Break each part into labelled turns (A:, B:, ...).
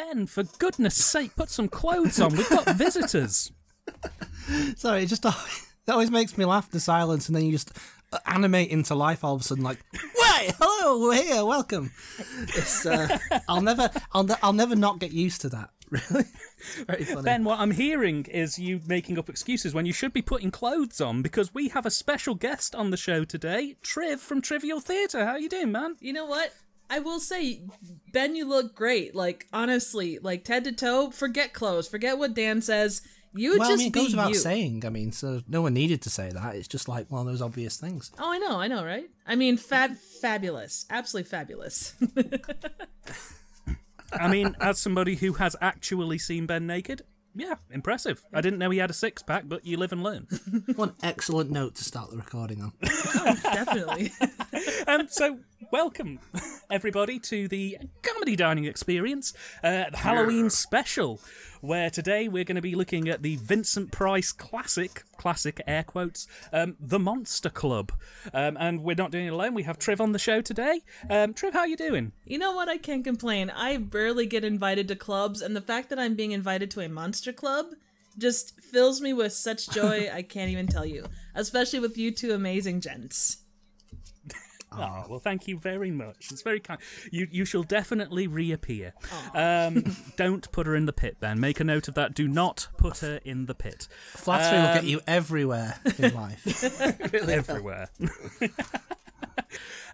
A: Ben, for goodness sake, put some clothes on. We've got visitors.
B: Sorry, it just always, it always makes me laugh the silence, and then you just animate into life all of a sudden, like, wait, hello, we're here, welcome. It's, uh, I'll never, I'll, ne- I'll never not get used to that. Really, very funny.
A: Ben, what I'm hearing is you making up excuses when you should be putting clothes on because we have a special guest on the show today, Triv from Trivial Theatre. How are you doing, man?
C: You know what? I will say, Ben, you look great. Like honestly, like head to toe. Forget clothes. Forget what Dan says. You
B: well, I
C: just
B: mean, it
C: be
B: goes without
C: you.
B: saying. I mean, so no one needed to say that. It's just like one of those obvious things.
C: Oh, I know, I know, right? I mean, fab, fabulous, absolutely fabulous.
A: I mean, as somebody who has actually seen Ben naked, yeah, impressive. I didn't know he had a six pack, but you live and learn.
B: One excellent note to start the recording on.
C: Definitely.
A: Um, so, welcome everybody to the comedy dining experience, uh, the Halloween special, where today we're going to be looking at the Vincent Price classic, classic air quotes, um, The Monster Club. Um, and we're not doing it alone. We have Triv on the show today. Um, Triv, how are you doing?
C: You know what? I can't complain. I barely get invited to clubs, and the fact that I'm being invited to a monster club just fills me with such joy I can't even tell you. Especially with you two amazing gents.
A: Oh, well, thank you very much. It's very kind. You you shall definitely reappear. Um, don't put her in the pit, then. Make a note of that. Do not put her in the pit.
B: Flattery will
A: Um,
B: get you everywhere in life. really
A: everywhere.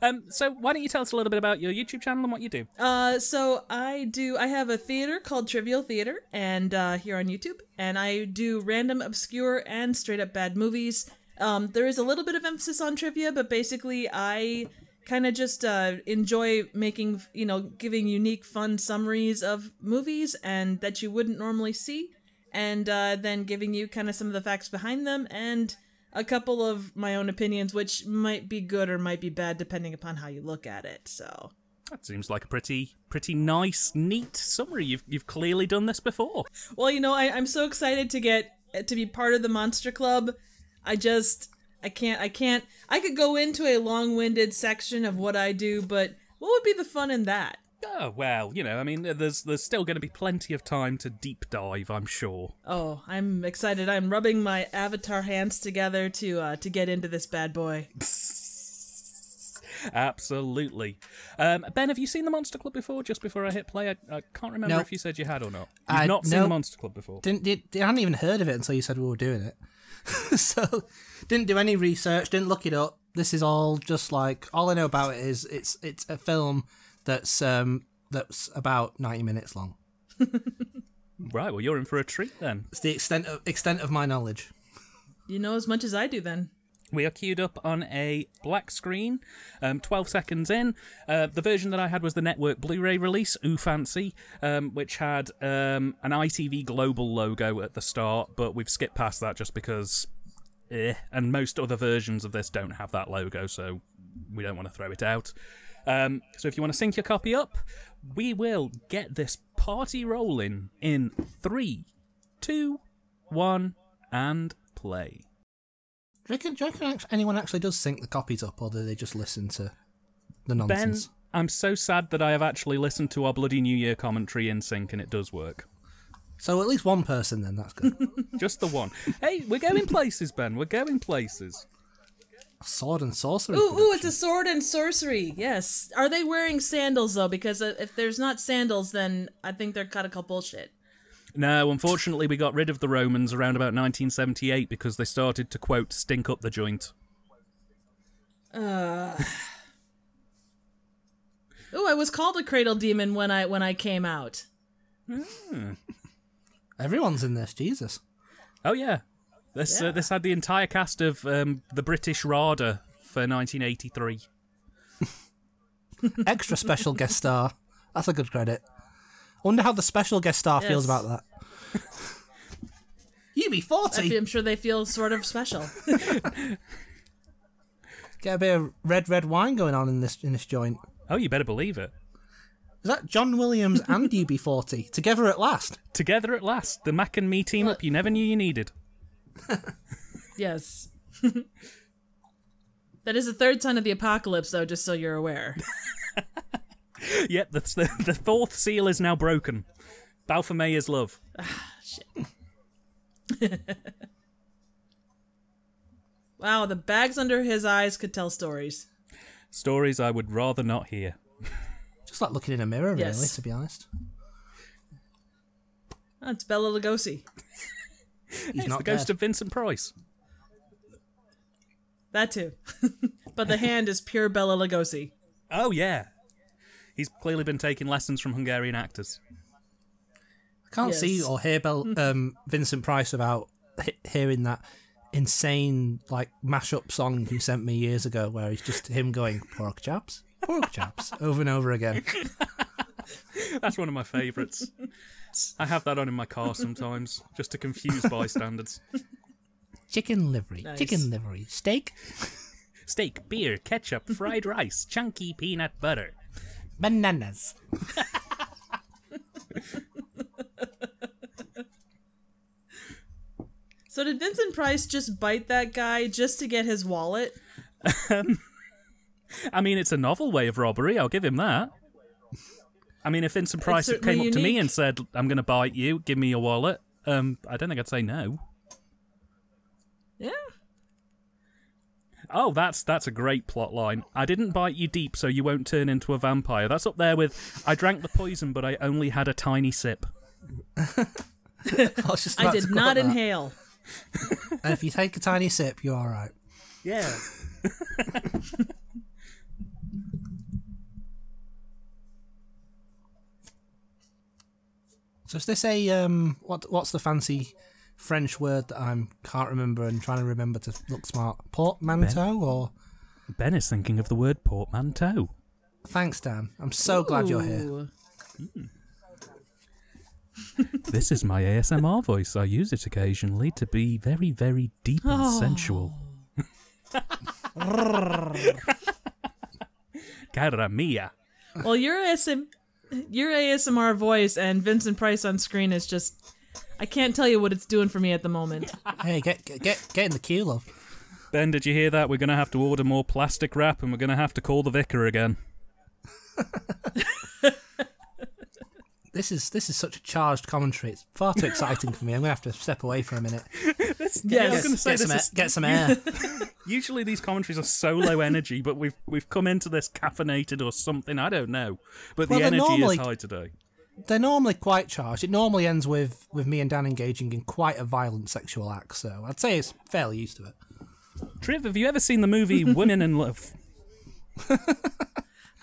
A: um, so why don't you tell us a little bit about your YouTube channel and what you do?
C: Uh, so I do. I have a theater called Trivial Theater, and uh, here on YouTube, and I do random, obscure, and straight up bad movies. Um, there is a little bit of emphasis on trivia, but basically, I kind of just uh, enjoy making, you know, giving unique, fun summaries of movies and that you wouldn't normally see, and uh, then giving you kind of some of the facts behind them and a couple of my own opinions, which might be good or might be bad depending upon how you look at it. So.
A: That seems like a pretty pretty nice, neat summary. You've you've clearly done this before.
C: Well, you know, I, I'm so excited to get to be part of the Monster Club. I just, I can't, I can't. I could go into a long-winded section of what I do, but what would be the fun in that?
A: Oh well, you know, I mean, there's there's still going to be plenty of time to deep dive, I'm sure.
C: Oh, I'm excited. I'm rubbing my avatar hands together to uh, to get into this bad boy.
A: Absolutely. Um, ben, have you seen the Monster Club before? Just before I hit play, I, I can't remember
B: No.
A: if you said you had or not. You've
B: I-
A: not seen
B: no.
A: the Monster Club before.
B: Didn't, did, I hadn't even heard of it until you said we were doing it. so, didn't do any research, didn't look it up. This is all just like all I know about it is it's it's a film that's um that's about ninety minutes long.
A: Right. Well, you're in for a treat then.
B: It's the extent of extent of my knowledge.
C: You know as much as I do, then.
A: We are queued up on a black screen, um, 12 seconds in. Uh, the version that I had was the network Blu ray release, Ooh Fancy, um, which had um, an ITV Global logo at the start, but we've skipped past that just because. Eh, and most other versions of this don't have that logo, so we don't want to throw it out. Um, so if you want to sync your copy up, we will get this party rolling in three, two, one, and play.
B: Do you reckon, do you reckon anyone actually does sync the copies up, or do they just listen to the nonsense? Ben.
A: I'm so sad that I have actually listened to our Bloody New Year commentary in sync and it does work.
B: So at least one person then. That's good.
A: Just the one. hey, we're going places, Ben. We're going places.
B: Sword and sorcery.
C: Ooh, ooh, it's a sword and sorcery. Yes. Are they wearing sandals though? Because uh, if there's not sandals, then I think they're kind of bullshit.
A: No, unfortunately, we got rid of the Romans around about 1978 because they started to, quote, stink up the joint.
C: Oh, I was called a cradle demon when I when I came out.
B: Everyone's in this. Jesus.
A: Oh, yeah. This, uh, this had the entire cast of um, the British RADA for 1983.
B: Extra special guest star. That's a good credit. Wonder how the special guest star feels about that. UB40.
C: I'm sure they feel sort of special.
B: Get a bit of red, red wine going on in this in this joint.
A: Oh, you better believe it.
B: Is that John Williams and UB40 together at last?
A: Together at last, the Mac and me team up you never knew you needed.
C: yes. that is the third son of the apocalypse, though. Just so you're aware.
A: Yep, that's the, the fourth seal is now broken. Balfour May is love. Ah, shit.
C: wow, the bags under his eyes could tell stories.
A: Stories I would rather not hear.
B: Just like looking in a mirror, really,
C: Yes.
B: to be honest.
C: That's Bela Lugosi.
B: He's
A: it's
B: not
A: the ghost
B: dead.
A: of Vincent Price.
C: That too. but the hand is pure Bela Lugosi.
A: Oh yeah, he's clearly been taking lessons from Hungarian actors.
B: I can't
C: Yes.
B: see or hear Bel- um, Vincent Price without he- hearing that insane like mashup song he sent me years ago, where he's just him going pork chops, pork chops over and over again.
A: That's one of my favourites. I have that on in my car sometimes, just to confuse bystanders.
B: Chicken livery,
C: Nice.
B: chicken livery, steak,
A: Steak, beer, ketchup, fried rice, chunky peanut butter.
B: Bananas.
C: So did Vincent Price just bite that guy just to get his wallet?
A: I mean, it's a novel way of robbery. I'll give him that. I mean, if Vincent Price came
C: certainly
A: up to me and said, "I'm going to bite you, give me your wallet," um, I don't think I'd say no.
C: Yeah.
A: Oh, that's that's a great plot line. I didn't bite you deep, so you won't turn into a vampire. That's up there with I drank the poison, but I only had a tiny sip.
B: I, was just
C: I did not
B: that.
C: inhale.
B: And if you take a tiny sip, you're all right.
A: Yeah.
B: So is this a um? What what's the fancy French word that I'm can't remember and trying to remember to look smart? Portmanteau or?
A: ben is thinking of the word portmanteau.
B: Thanks, Dan. I'm so glad you're here.
C: Ooh. Hmm.
A: This is my ASMR voice. I use it occasionally to be very, very deep and
C: Oh.
A: sensual. Cara mia.
C: Well, your ASM, your ASMR voice and Vincent Price on screen is just. I can't tell you what it's doing for me at the moment.
B: Hey, get get get, get in the queue, love.
A: Ben, did you hear that? We're going to have to order more plastic wrap and we're going to have to call the vicar again.
B: This is this is such a charged commentary. It's far too exciting for me. I'm gonna have to step away for a minute.
A: Yeah, I was going to say
B: Get some,
A: this
B: air,
A: is
B: get some air.
A: usually these commentaries are so low energy, but we've we've come into this caffeinated or something. I don't know, but
B: Well,
A: the energy
B: normally-
A: is high today.
B: They're normally quite charged. It normally ends with with me and Dan engaging in quite a violent sexual act. So I'd say it's fairly used to it.
A: Triv, have you ever seen the movie Women in Love?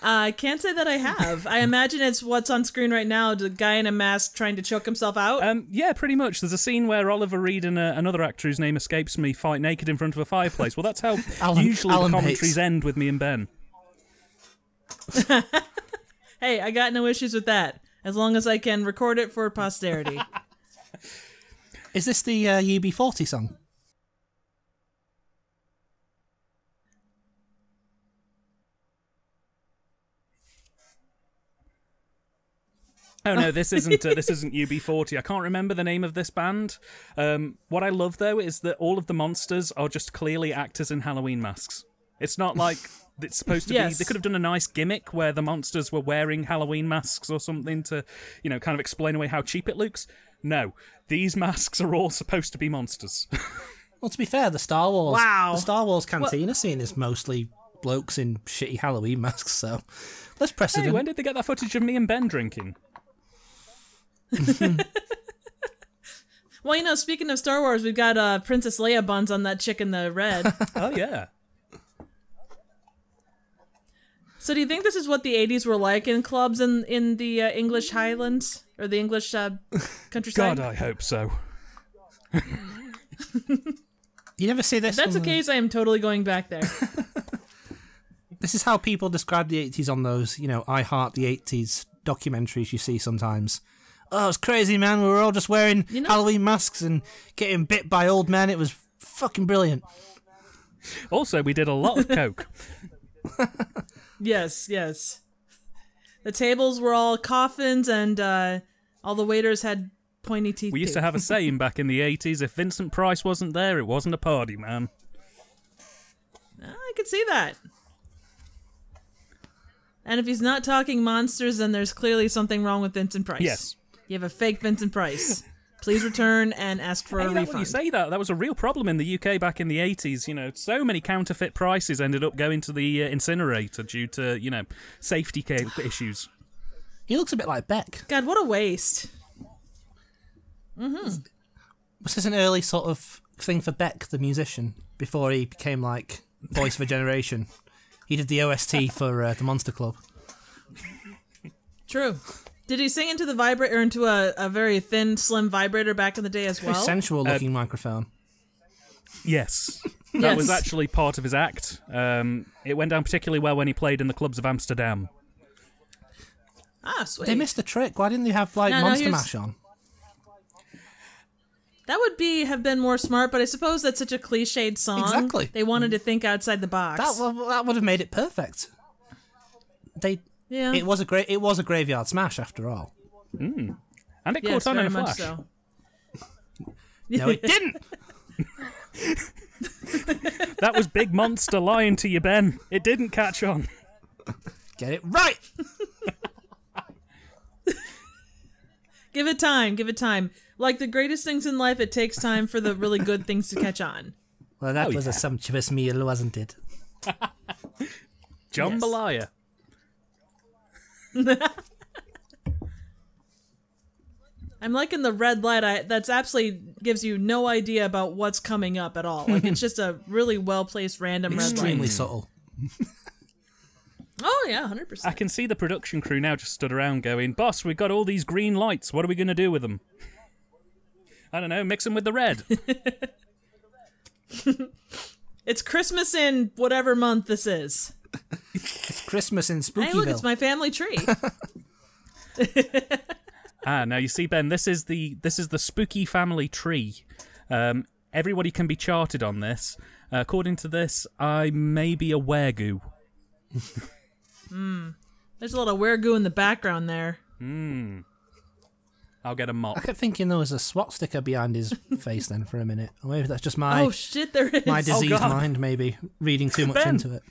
C: I can't say that I have. I imagine it's what's on screen right now: the guy in a mask trying to choke himself out.
A: Um, yeah, pretty much. There's a scene where Oliver Reed and uh, another actor whose name escapes me fight naked in front of a fireplace. Well, that's how
B: Alan-
A: usually
B: Alan
A: the commentaries
B: Bates.
A: end with me and Ben.
C: hey, I got no issues with that as long as I can record it for posterity.
B: Is this the uh, UB40 song?
A: Oh no, this isn't uh, this isn't UB40. I can't remember the name of this band. Um, what I love though is that all of the monsters are just clearly actors in Halloween masks. It's not like it's supposed to be. They could have done a nice gimmick where the monsters were wearing Halloween masks or something to, you know, kind of explain away how cheap it looks. No, these masks are all supposed to be monsters.
B: Well, to be fair, the Star Wars
C: Wow.
B: the Star Wars cantina scene is mostly blokes in shitty Halloween masks. So let's
A: hey,
B: precedent.
A: when did they get that footage of me and Ben drinking?
C: well, you know, speaking of Star Wars, we've got uh, Princess Leia buns on that chick in the red.
A: Oh yeah.
C: So, do you think this is what the '80s were like in clubs in in the uh, English Highlands or the English uh, countryside?
A: God, I hope so.
B: you never see this.
C: If that's the
B: on the-
C: case, I am totally going back there.
B: This is how people describe the 80s on those, you know, I Heart the 80s documentaries you see sometimes. Oh, it's crazy, man. We were all just wearing
C: You know-
B: Halloween masks and getting bit by old men. It was fucking brilliant.
A: Also, we did a lot of coke.
C: Yes, yes. The tables were all coffins, and uh, all the waiters had pointy teeth.
A: We used
C: too.
A: to have a saying back in the 80s if Vincent Price wasn't there, it wasn't a party, man.
C: I could see that. And if he's not talking monsters, then there's clearly something wrong with Vincent Price.
A: Yes.
C: You have a fake Vincent Price. Please return and ask for a
A: that, when
C: refund.
A: you say that, that was a real problem in the UK back in the 80s. You know, so many counterfeit prices ended up going to the uh, incinerator due to, you know, safety issues.
B: He looks a bit like Beck.
C: God, what a waste. Mm-hmm.
B: Was this is an early sort of thing for Beck, the musician, before he became like voice of a generation? He did the OST for uh, the Monster Club.
C: True. Did he sing into the vibrator or into a, a very thin, slim vibrator back in the day as
B: Very
C: well?
B: sensual looking microphone.
A: Yes. That
C: Yes.
A: was actually part of his act. Um, it went down particularly well when he played in the clubs of Amsterdam.
C: ah, sweet.
B: They missed a trick. Why didn't they have like
C: No, no,
B: Monster
C: here's-
B: Mash on?
C: That would be have been more smart, but I suppose that's such a cliched song.
B: Exactly.
C: They wanted to think outside the box.
B: That well, that would have made it perfect. They
C: yeah.
B: it was a great it was a graveyard smash after all. Hmm.
A: And it
C: yes,
A: caught on
C: very
A: in a flash.
C: so.
B: No, it didn't.
A: That was Big Monster lying to you, Ben. It didn't catch on.
B: Get it right.
C: Give it time. Give it time. Like the greatest things in life, it takes time for the really good things to catch on.
B: Well, that
A: Oh,
B: was
A: yeah.
B: a sumptuous meal, wasn't it?
A: Jambalaya.
C: I'm liking the red light. I that's absolutely gives you no idea about what's coming up at all. Like it's just a really well placed random red light.
B: Extremely mm. subtle.
C: Oh yeah, hundred percent.
A: I can see the production crew now just stood around going, Boss, we've got all these green lights. What are we going to do with them? I don't know, mix them with the red.
C: It's Christmas in whatever month this is.
B: Christmas in Spookyville.
C: Hey, look, it's my family tree.
A: ah, now you see, Ben, this is the this is the spooky family tree. Um, everybody can be charted on this. Uh, according to this, I may be a weregoo.
C: There's a lot of weregoo in the background there.
A: I'll get a mop.
B: I kept thinking there was a SWAT sticker behind his face then for a minute. Or maybe that's just my
C: oh shit, there is.
B: my diseased
A: God.
B: mind, maybe reading too much
A: Ben.
B: into it.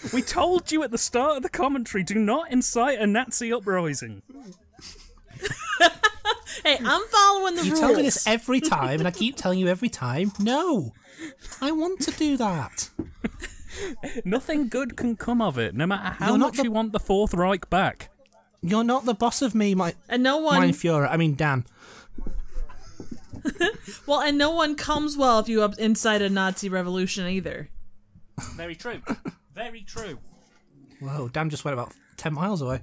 A: We told you at the start of the commentary, do not incite a Nazi uprising.
C: Hey, I'm following the
B: You
C: rules.
B: You tell me this every time, and I keep telling you every time, no. I want to do that.
A: Nothing good can come of it, no matter how
B: not
A: much
B: the-
A: you want the Fourth Reich back.
B: You're not the boss of me, my
C: and no one,
B: Mein Führer. I mean, Dan.
C: well, and no one comes well if you up inside a Nazi revolution either.
A: Very true. Very true.
B: Whoa, Dan just went about 10 miles away.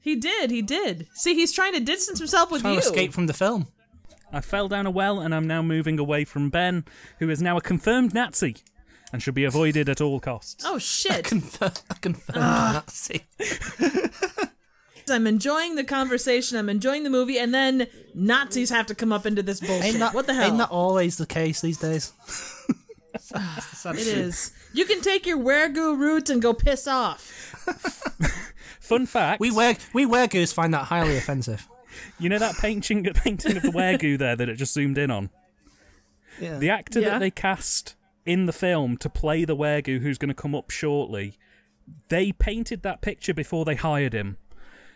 C: He did, he did. See, he's trying to distance himself with
B: Trying
C: you.
B: to escape from the film.
A: I fell down a well and I'm now moving away from Ben, who is now a confirmed Nazi and should be avoided at all costs.
C: Oh shit!
B: Confirm, confirmed
C: Ah.
B: Nazi.
C: I'm enjoying the conversation. I'm enjoying the movie, and then Nazis have to come up into this bullshit.
B: Ain't that,
C: what the hell?
B: Ain't that always the case these days?
C: it is. You can take your weregoo roots and go piss off.
A: Fun fact,
B: We wear we wear goose find that highly offensive.
A: you know that painting, painting of the weregoo there that it just zoomed in on?
B: Yeah.
A: The actor
C: Yeah.
A: that they cast in the film to play the weregoo who's going to come up shortly, they painted that picture before they hired him.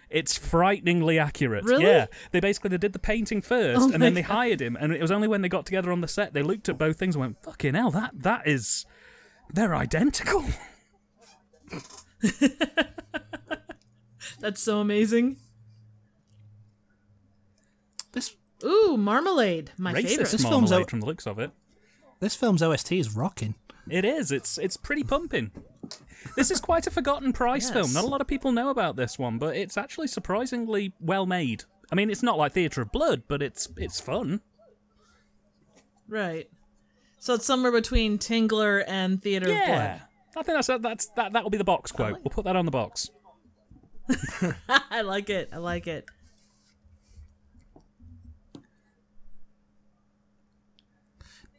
A: It's frighteningly accurate.
C: Really?
A: Yeah. They basically they did the painting first
C: Oh
A: and then they
C: God.
A: hired him and it was only when they got together on the set they looked at both things and went, Fucking hell, that that is they're identical.
C: That's so amazing.
B: This
C: Ooh, marmalade, my
A: Racist
C: favorite.
B: This film's
A: marmalade
B: out-
A: from the looks of it.
B: this film's OST is rocking.
A: It is. It's it's pretty pumping. This is quite a forgotten price
C: Yes.
A: film. Not a lot of people know about this one, but it's actually surprisingly well made. I mean, it's not like Theatre of Blood, but it's it's fun.
C: Right. So it's somewhere between Tingler and Theater of
A: Yeah, I think that's that's that that will be the box quote.
C: like-
A: We'll put that on the box.
C: I like it. I like it.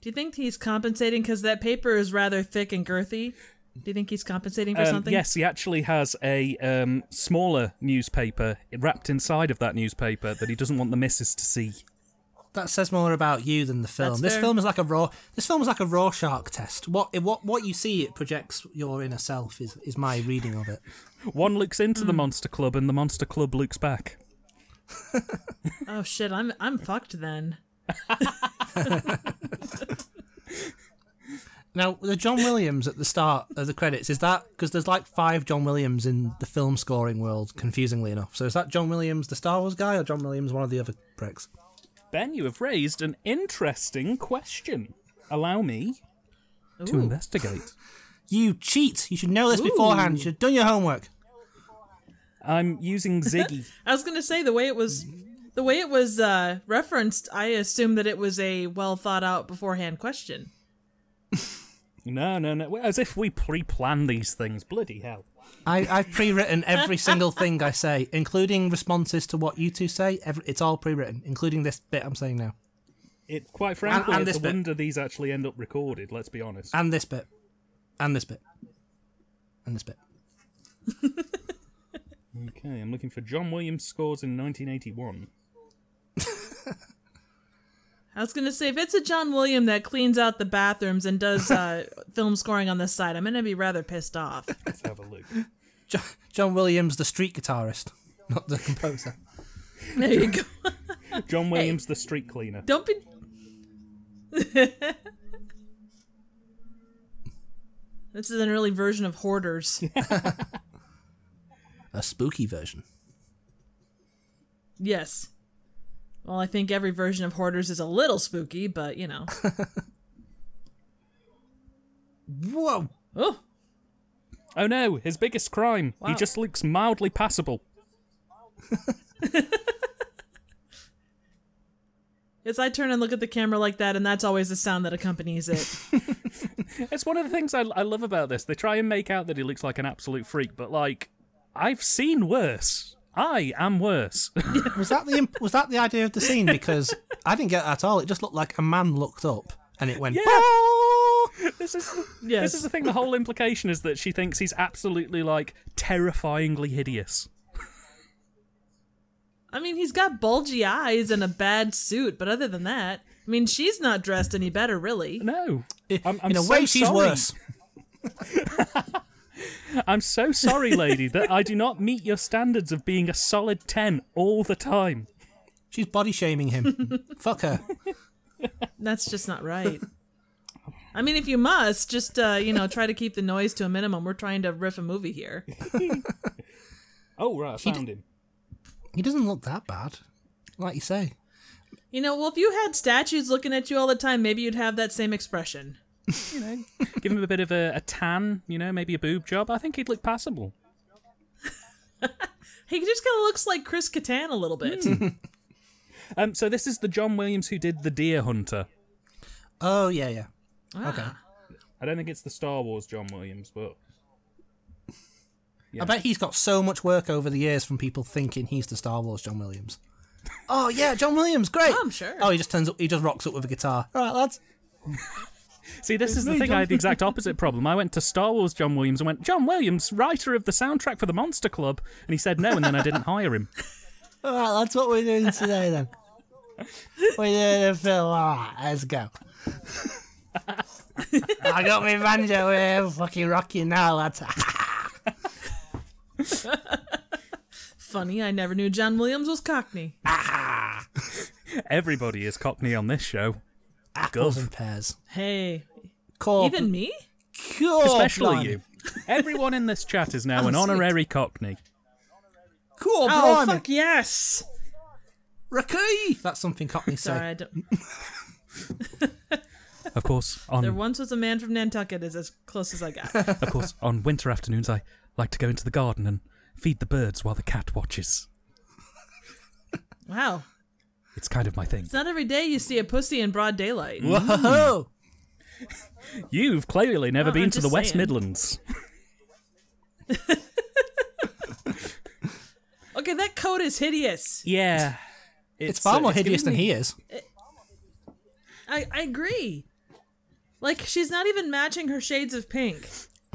C: Do you think he's compensating because that paper is rather thick and girthy? Do you think he's compensating for
A: Um,
C: something?
A: yes, he actually has a um, smaller newspaper wrapped inside of that newspaper that he doesn't want the missus to see.
B: That says more about you than the film.
C: That's
B: this
C: fair.
B: film is like a raw. This film is like a Rorschach test. What what what you see, it projects your inner self. Is is my reading of it.
A: One looks into
C: Hmm.
A: the Monster Club, and the Monster Club looks back.
C: Oh shit, I'm I'm fucked then.
B: Now the John Williams at the start of the credits is that because there's like five John Williams in the film scoring world, confusingly enough. So is that John Williams, the Star Wars guy, or John Williams, one of the other pricks?
A: Ben, you have raised an interesting question. Allow me to investigate.
B: You cheat! You should know this beforehand. You should have done your homework.
A: I'm using Ziggy.
C: I was gonna say the way it was, the way it was uh, referenced. I assume that it was a well thought out beforehand question.
A: no, no, no. As if we pre-plan these things. Bloody hell.
B: I, I've pre-written every single thing I say, including responses to what you two say. Every, it's all pre-written, including this bit I'm saying now,
A: It quite frankly,
B: and
A: it's
B: this
A: a
B: bit.
A: wonder these actually end up recorded. Let's be honest.
B: and this bit, and this bit, and this bit.
A: Okay, I'm looking for John Williams scores in 1981.
C: I was gonna say if it's a John William that cleans out the bathrooms and does uh, film scoring on this side, I'm gonna be rather pissed off.
A: Let's have a look.
B: Jo- John Williams, the street guitarist, not the composer.
C: There you go.
A: John Williams, the street cleaner.
C: Don't be. this is an early version of Hoarders.
B: A spooky version.
C: yes. Well, I think every version of Hoarders is a little spooky, but you know.
B: Whoa!
C: Oh,
A: Oh no, his biggest crime. He just looks mildly passable.
C: as I turn and look at the camera like that, and that's always the sound that accompanies it.
A: It's one of the things I, I love about this. They try and make out that he looks like an absolute freak, but like, I've seen worse. I am worse.
B: Was that the imp- was that the idea of the scene? Because I didn't get that at all. It just looked like a man looked up and it went.
A: Yeah. This is
C: Yes.
A: this is the thing. The whole implication is that she thinks he's absolutely like terrifyingly hideous.
C: I mean, he's got bulgy eyes and a bad suit, but other than that, I mean, she's not dressed any better, really.
A: No,
B: I-
A: I'm, I'm
B: In a
A: so
B: way, she's
A: sorry.
B: worse.
A: I'm so sorry, lady, that I do not meet your standards of being a solid ten all the time.
B: She's body shaming him. Fuck her.
C: That's just not right. I mean, if you must, just uh, you know, try to keep the noise to a minimum. We're trying to riff a movie here.
A: Oh right, I found him.
B: He doesn't look that bad, like you say.
C: You know, well, if you had statues looking at you all the time, maybe you'd have that same expression.
A: You know, give him a bit of a, a tan. You know, maybe a boob job. I think he'd look passable.
C: He just kind of looks like Chris Kattan a little bit.
A: Um, so this is the John Williams who did the Deer Hunter.
B: Oh yeah, yeah. Okay.
A: I don't think it's the Star Wars John Williams, but
B: I bet he's got so much work over the years from people thinking he's the Star Wars John Williams. Oh yeah, John Williams, great.
C: Oh, I'm sure.
B: Oh, he just turns up. He just rocks up with a guitar. All right, lads.
A: See, this is the
B: me,
A: thing.
B: John
A: I had the exact opposite problem. I went to Star Wars John Williams and went, John Williams, writer of the soundtrack for the Monster Club. And he said no, and then I didn't hire him.
B: All right, that's what we're doing today then. we're doing a film. All right, let's go. I got my banjo here. Fucking rocking now, lads.
C: Funny, I never knew John Williams was Cockney.
A: Everybody is Cockney on this show,
B: Apples and pears.
C: Hey,
B: Cool.
C: even me?
B: cool,
A: especially you. Everyone in this chat is now an honorary Cockney.
B: Cool,
C: Oh,
B: blimey.
C: fuck yes!
B: Ricky. That's something Cockney say.
C: Sorry, I don't.
A: Of course, on
C: There once was a man from Nantucket. Is as close as I got.
A: of course on winter afternoons, I like to go into the garden and feed the birds while the cat watches.
C: Wow,
A: It's kind of my thing.
C: it's not every day you see a pussy in broad daylight.
B: Whoa.
A: You've clearly never
C: Well,
A: been
C: I'm
A: to the West
C: saying.
A: Midlands.
C: Okay, that coat is hideous.
A: Yeah,
B: It's, far
A: uh,
B: more
A: it's
B: hideous than
A: me-
B: he is.
C: I I agree. Like she's not even matching her shades of pink.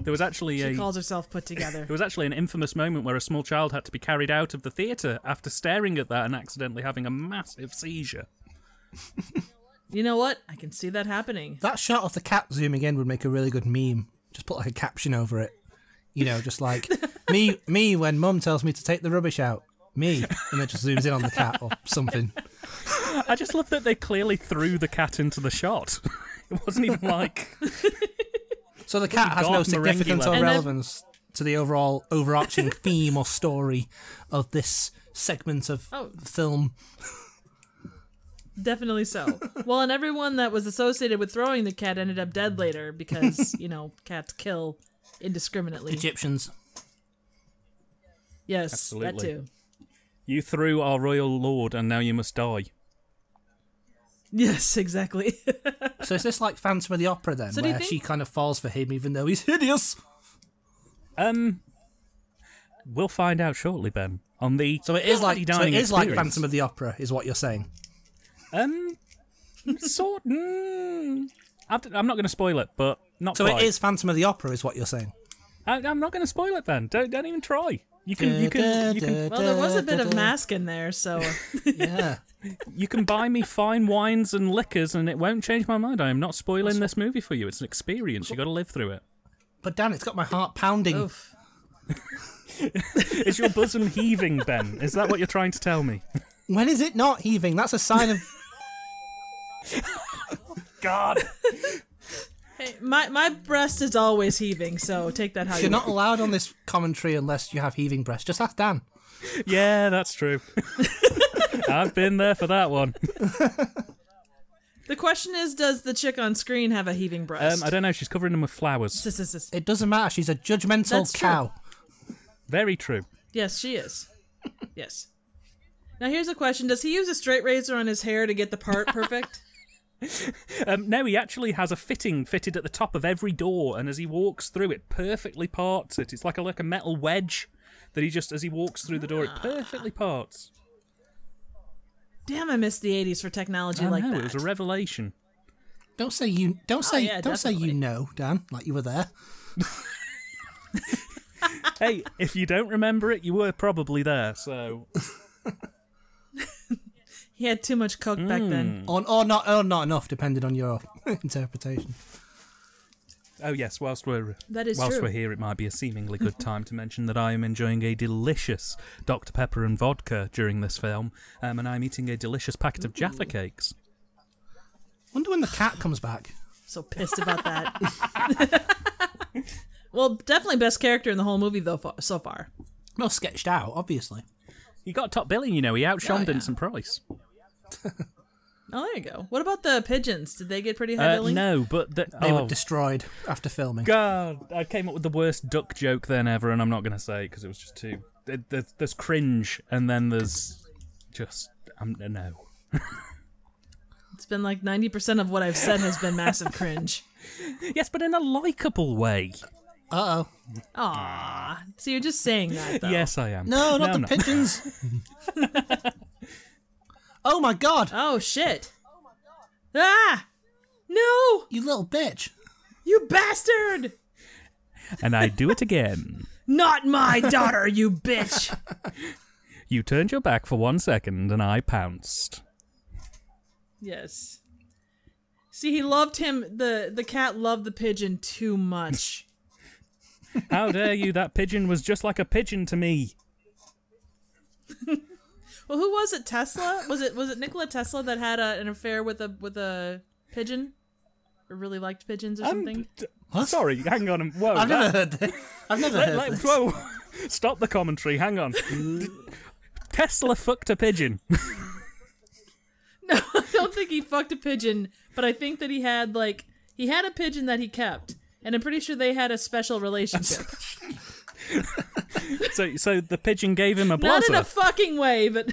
A: There was actually
C: She
A: a
C: calls herself put together.
A: There was actually an infamous moment where a small child had to be carried out of the theatre after staring at that and accidentally having a massive seizure.
C: You know what? I can see that happening.
B: That shot of the cat zooming in would make a really good meme. Just put like a caption over it. You know, just like me me when mum tells me to take the rubbish out. Me. And then just zooms in on the cat or something.
A: I just love that they clearly threw the cat into the shot. It wasn't even like
B: So the cat has no significance
A: level.
B: or
C: And I've-
B: relevance to the overall overarching theme or story of this segment of
C: Oh.
B: film.
C: Definitely so. well, and everyone that was associated with throwing the cat ended up dead later because, you know, cats kill indiscriminately.
B: Egyptians.
C: yes,
A: Absolutely.
C: that too.
A: you threw our royal lord and now you must die.
C: Yes, exactly.
B: So is this like Phantom of the Opera then,
C: So
B: where
C: think-
B: she kind of falls for him even though he's hideous?
A: Um, we'll find out shortly, Ben. On the
B: So it is like so it
A: dining
B: is like. Phantom of the Opera, is what you're saying.
A: Um, sort. Mm, I'm I'm not going to spoil it, but not
B: So
A: quite.
B: it is Phantom of the Opera, is what you're saying.
A: I, I'm not going to spoil it, Ben. Don't don't even try. You can you can you can
C: well, there was a bit of mask in there, so
B: Yeah.
A: you can buy me fine wines and liquors, and it won't change my mind. I am not spoiling this movie for you. It's an experience. You got to live through it.
B: But Dan, it's got my heart pounding.
C: oof.
A: Is your bosom heaving, Ben? Is that what you're trying to tell me?
B: When is it not heaving? That's a sign of
A: God.
C: Hey, my my breast is always heaving, so take that how you
B: you're not allowed on this commentary unless you have heaving breasts. Just ask Dan.
A: Yeah, that's true. I've been there for that one.
C: The question is, does the chick on screen have a heaving breast?
A: Um, I don't know. She's covering them with flowers.
B: It doesn't matter. She's a judgmental
C: That's true.
B: cow.
A: Very true.
C: Yes, she is. Yes. Now here's a question: Does he use a straight razor on his hair to get the part perfect?
A: Um, no, he actually has a fitting fitted at the top of every door, and as he walks through, it perfectly parts it. It's like a like a metal wedge that he just, as he walks through the door, it perfectly parts.
C: Damn, I missed the '80s for technology
A: I
C: like
A: know,
C: that.
A: it was a revelation.
B: Don't say you. Don't say.
C: Oh, yeah,
B: don't say you know, Dan. Like you were there.
A: hey, if you don't remember it, you were probably there. So
C: he had too much coke back
A: Hmm.
C: then.
B: Or, or not. Or not enough, depending on your interpretation.
A: Oh yes, whilst we're
C: That is
A: whilst
C: true.
A: we're here, it might be a seemingly good time to mention that I am enjoying a delicious Dr Pepper and vodka during this film, um, and I'm eating a delicious packet of Jaffa cakes.
B: Wonder when the cat comes back.
C: So pissed about that. well, definitely best character in the whole movie though. So far.
B: Well, sketched out, obviously.
A: He got top billing, you know. He outshone
B: Oh, yeah.
A: Vincent Price.
C: Oh, there you go. What about the pigeons? Did they get pretty high
A: Uh,
C: billing?
A: no, but the,
B: They
A: oh,
B: were destroyed after filming.
A: God, I came up with the worst duck joke then ever, and I'm not going to say it because it was just too. there- There's, there's cringe, and then there's just um, no.
C: It's been like ninety percent of what I've said has been massive cringe.
A: Yes, but in a likable way.
B: Uh oh.
C: Aw. So you're just saying that though.
A: Yes, I am.
B: No, not
A: I'm
B: the pigeons. oh my god!
C: Oh shit. Oh my god! Ah! No!
B: You little bitch.
C: You bastard!
A: And I do it again.
C: Not my daughter, you bitch!
A: You turned your back for one second, and I pounced.
C: Yes. See, he loved him. the The cat loved the pigeon too much.
A: How dare you? That pigeon was just like a pigeon to me.
C: Well, who was it? Tesla? Was it was it Nikola Tesla that had a, an affair with a with a pigeon, or really liked pigeons or
A: Um,
C: something?
A: d- Sorry, hang on. Whoa,
B: I've
A: that-
B: never heard this. I've never
A: let-
B: heard
A: let-
B: this.
A: whoa. Stop the commentary. Hang on. Tesla fucked a pigeon.
C: No, I don't think he fucked a pigeon, but I think that he had like he had a pigeon that he kept, and I'm pretty sure they had a special relationship.
A: so, so the pigeon gave him a
C: Not in a fucking way, but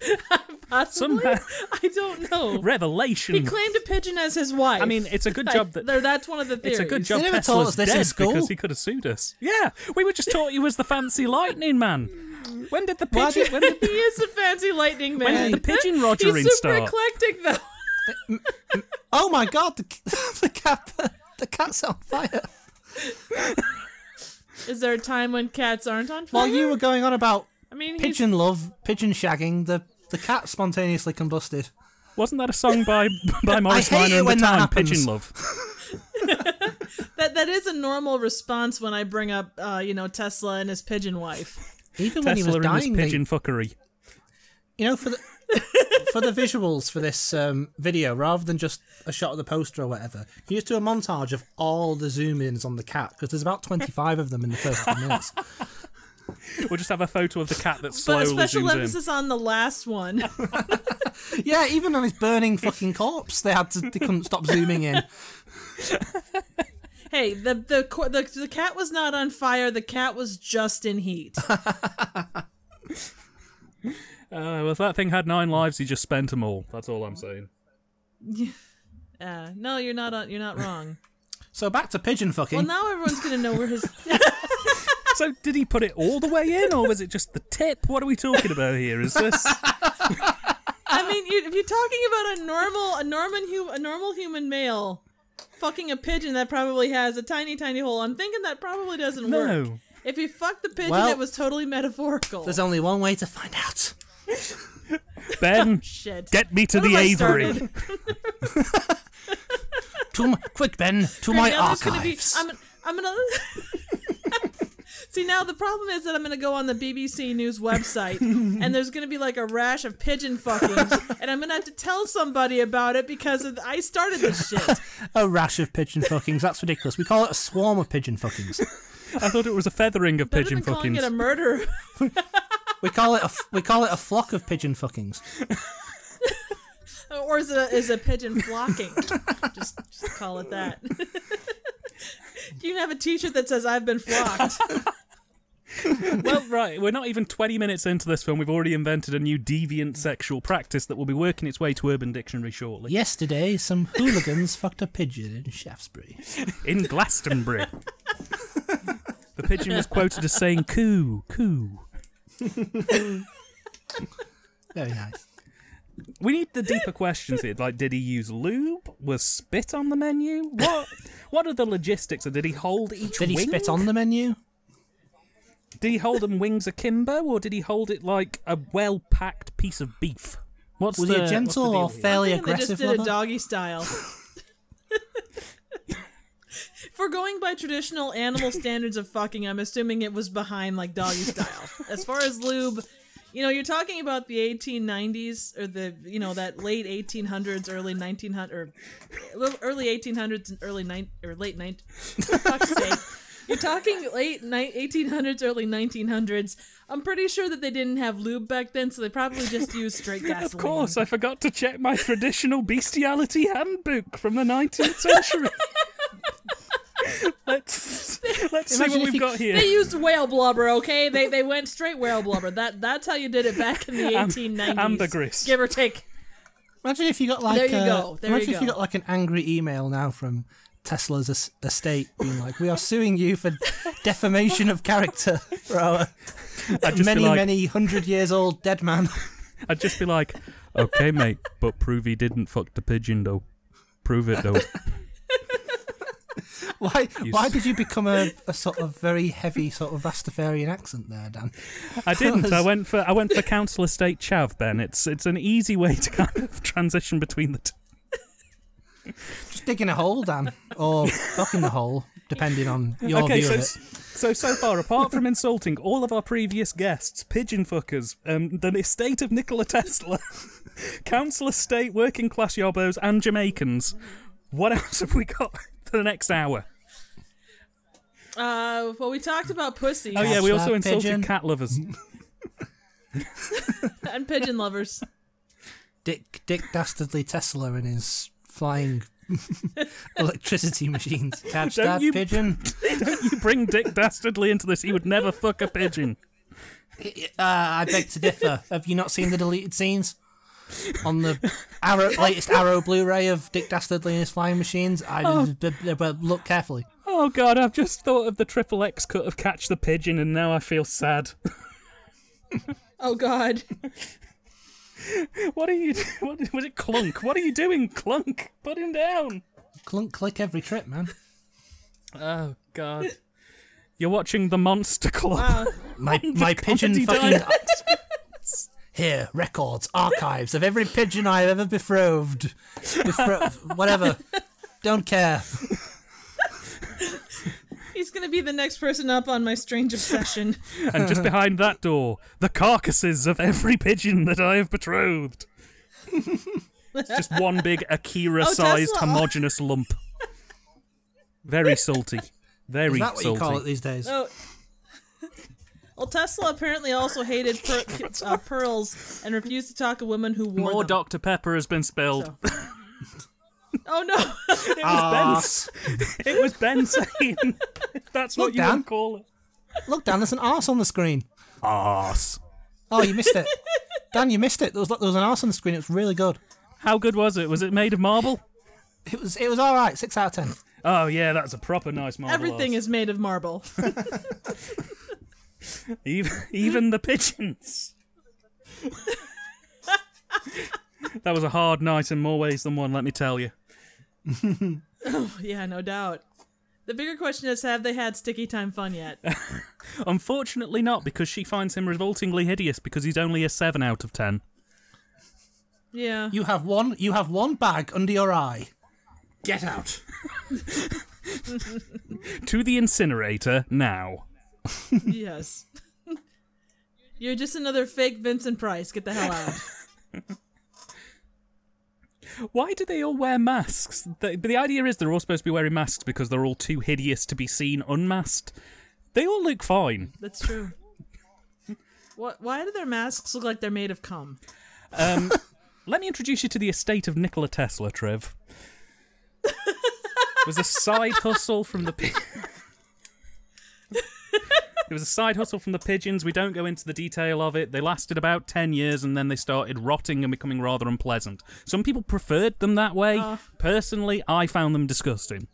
C: possibly.
A: Somehow,
C: I don't know.
A: revelation.
C: He claimed a pigeon as his wife.
A: I mean, it's a good job that
C: There, that's one of the theories.
A: It's a good job
B: They never taught us this in
A: dead
B: school.
A: because he could have sued us. Yeah, we were just taught you was the fancy lightning man. When did the pigeon?
B: did-
A: When did
C: He is a fancy lightning man.
A: when did the pigeon Rogering He's
C: super
A: start?
C: eclectic, though.
B: Oh my god, the, the cat, the cat's on fire.
C: Is there a time when cats aren't on fire?
B: While you were going on about
C: I mean, he's,
B: pigeon love, pigeon shagging, the the cat spontaneously combusted.
A: Wasn't that a song by by Morris
B: hate
A: Minor
B: it
A: and the
B: when that
A: Time?
B: happens.
A: Pigeon Love.
C: That that is a normal response when I bring up, uh, you know, Tesla and his pigeon wife.
B: Even when he was
A: Tesla and his
B: dying, they,
A: pigeon fuckery.
B: you know, for the for the visuals for this um, video, rather than just a shot of the poster or whatever, you just do a montage of all the zoom ins on the cat because there's about 25 of them in the first 10 minutes.
A: We'll just have a photo of the cat that
C: But
A: slowly
C: a special
A: zooms in.
C: emphasis on the last one.
B: Yeah, even on his burning fucking corpse, they had to they couldn't stop zooming in.
C: hey, the, the co- the the cat was not on fire. The cat was just in heat.
A: Uh, well, if that thing had nine lives, he just spent them all. That's all I'm saying.
C: Uh, no, you're not on, you're not wrong.
B: So back to pigeon fucking.
C: Well, now everyone's gonna know where his.
A: So, did he put it all the way in, or was it just the tip? What are we talking about here? Is this?
C: I mean, you, if you're talking about a normal, a Norman, hu- a normal human male, fucking a pigeon that probably has a tiny, tiny hole, I'm thinking that probably doesn't work.
A: No.
C: If you fucked the pigeon,
B: Well,
C: it was totally metaphorical.
B: There's only one way to find out.
A: Ben, oh,
C: Shit.
A: get me to the aviary.
B: To my, quick, Ben, to
C: Okay,
B: my
C: gonna be-
B: archives.
C: I'm, I'm gonna. See now the problem is that I'm gonna go on the BBC News website and there's gonna be like a rash of pigeon fuckings and I'm gonna have to tell somebody about it because of, I started this shit.
B: A rash of pigeon fuckings. That's ridiculous. We call it a swarm of pigeon fuckings.
A: I thought it was a feathering of
C: Better
A: pigeon
C: than calling
A: fuckings.
C: it a murder.
B: We call it a f- we call it a flock of pigeon fuckings.
C: or is it a, is a pigeon flocking? just, just call it that. Do you have a T-shirt that says "I've been flocked."
A: Well, right, we're not even 20 minutes into this film. We've already invented a new deviant sexual practice that will be working its way to Urban Dictionary shortly.
B: Yesterday, some hooligans fucked a pigeon in Shaftesbury.
A: In Glastonbury. the pigeon was quoted as saying, coo, coo.
B: Very nice.
A: We need the deeper questions here. Like, did he use lube? Was spit on the menu? What? What are the logistics? Or did he hold each
B: Did he
A: wing?
B: spit on the menu?
A: Did he hold them wings akimbo, or did he hold it like a well-packed piece of beef? What's
B: Was
A: the
B: he a gentle or
A: here?
B: fairly
C: I think they just
B: aggressive
C: did a doggy style. we're going by traditional animal standards of fucking, I'm assuming it was behind like doggy style. As far as lube, you know, you're talking about the 1890s or the you know that late 1800s, early 1900 or early 1800s and early nine or late 19. Fuck's sake. You're talking late ni- 1800s, early 1900s. I'm pretty sure that they didn't have lube back then, so they probably just used straight gasoline.
A: Of course, I forgot to check my traditional bestiality handbook from the 19th century. let's let's see what we've
B: you-
A: got here.
C: They used whale blubber, okay? They they went straight whale blubber. That that's how you did it back in the 1890s.
A: ambergris.
C: Give or take.
B: Imagine if you got like
C: There you
B: uh,
C: go, there
B: imagine
C: you
B: if you got like an angry email now from Tesla's estate being like, "We are suing you for defamation of character for our many
A: like,
B: many hundred years old dead man."
A: I'd just be like, okay, mate, but prove he didn't fuck the pigeon though. Prove it though.
B: Why
A: You
B: why did you become a, a sort of very heavy sort of Rastafarian accent there, Dan?
A: I didn't. I went for I went for council estate chav, Ben. It's it's an easy way to kind of transition between the two.
B: Just digging a hole, Dan, or fucking the hole, depending on your
A: okay,
B: view
A: so
B: of it.
A: so so far, apart from insulting all of our previous guests, pigeon fuckers, um, the estate of Nikola Tesla, council estate, working class yobbos, and Jamaicans, what else have we got for the next hour?
C: Uh, well, we talked about pussy
A: Oh yeah, we also insulted
B: pigeon.
A: cat lovers.
C: and pigeon lovers.
B: Dick Dick Dastardly Tesla and his flying electricity machines. Catch
A: Don't
B: that
A: you-
B: pigeon.
A: Don't you bring Dick Dastardly into this? He would never fuck a pigeon.
B: Uh, I beg to differ. Have you not seen the deleted scenes on the Arrow, latest Arrow Blu-ray of Dick Dastardly and his flying machines? I
A: Oh.
B: b- b- well, look carefully.
A: Oh god, I've just thought of the triple X cut of Catch the Pigeon, and now I feel sad.
C: Oh God.
A: What are you? What was it? Clunk. What are you doing, Clunk? Put him down.
B: Clunk click every trip, man.
A: Oh god. You're watching the Monster Club.
C: Wow.
B: My my pigeon fucking
A: dialogue.
B: Here, records, archives of every pigeon I've ever betrothed. Befro- whatever. Don't care.
C: He's gonna be the next person up on my strange obsession.
A: And just behind that door, the carcasses of every pigeon that I have betrothed. It's just one big Akira-sized
C: Tesla.
A: homogeneous lump. Very salty. Very
B: Is that what
A: salty.
B: you call it these days?
C: Oh. Well, Tesla apparently also hated per- uh, pearls and refused to talk to women who wore
A: More
C: them.
A: Dr Pepper has been spilled.
C: So- Oh no!
A: it was Ben. It was Ben saying. That's what
B: Look,
A: you
B: Dan.
A: would call it.
B: Look, Dan, there's an arse on the screen.
A: Arse.
B: Oh, you missed it. Dan, you missed it. There was, there was an arse on the screen. It was really good.
A: How good was it? Was it made of marble?
B: It was it was all right. Six out of ten.
A: Oh yeah, that's a proper nice marble.
C: Everything
A: arse.
C: is made of marble.
A: Even even the pigeons. that was a hard night in more ways than one. Let me tell you.
C: Oh, yeah, no doubt. The bigger question is, have they had sticky time fun yet?
A: Unfortunately, not because she finds him revoltingly hideous because he's only a seven out of ten.
C: Yeah.
B: You have one. You have one bag under your eye. Get out.
A: To the incinerator now.
C: Yes. You're just another fake Vincent Price. Get the hell out.
A: Why do they all wear masks? The, the idea is they're all supposed to be wearing masks because they're all too hideous to be seen unmasked. They all look fine.
C: That's true. What? Why do their masks look like they're made of cum?
A: Um, let me introduce you to the estate of Nikola Tesla, Triv. it was a side hustle from the. Pi- it was a side hustle from the pigeons. We don't go into the detail of it. They lasted about 10 years and then they started rotting and becoming rather unpleasant. Some people preferred them that way.
C: Oh.
A: Personally, I found them disgusting.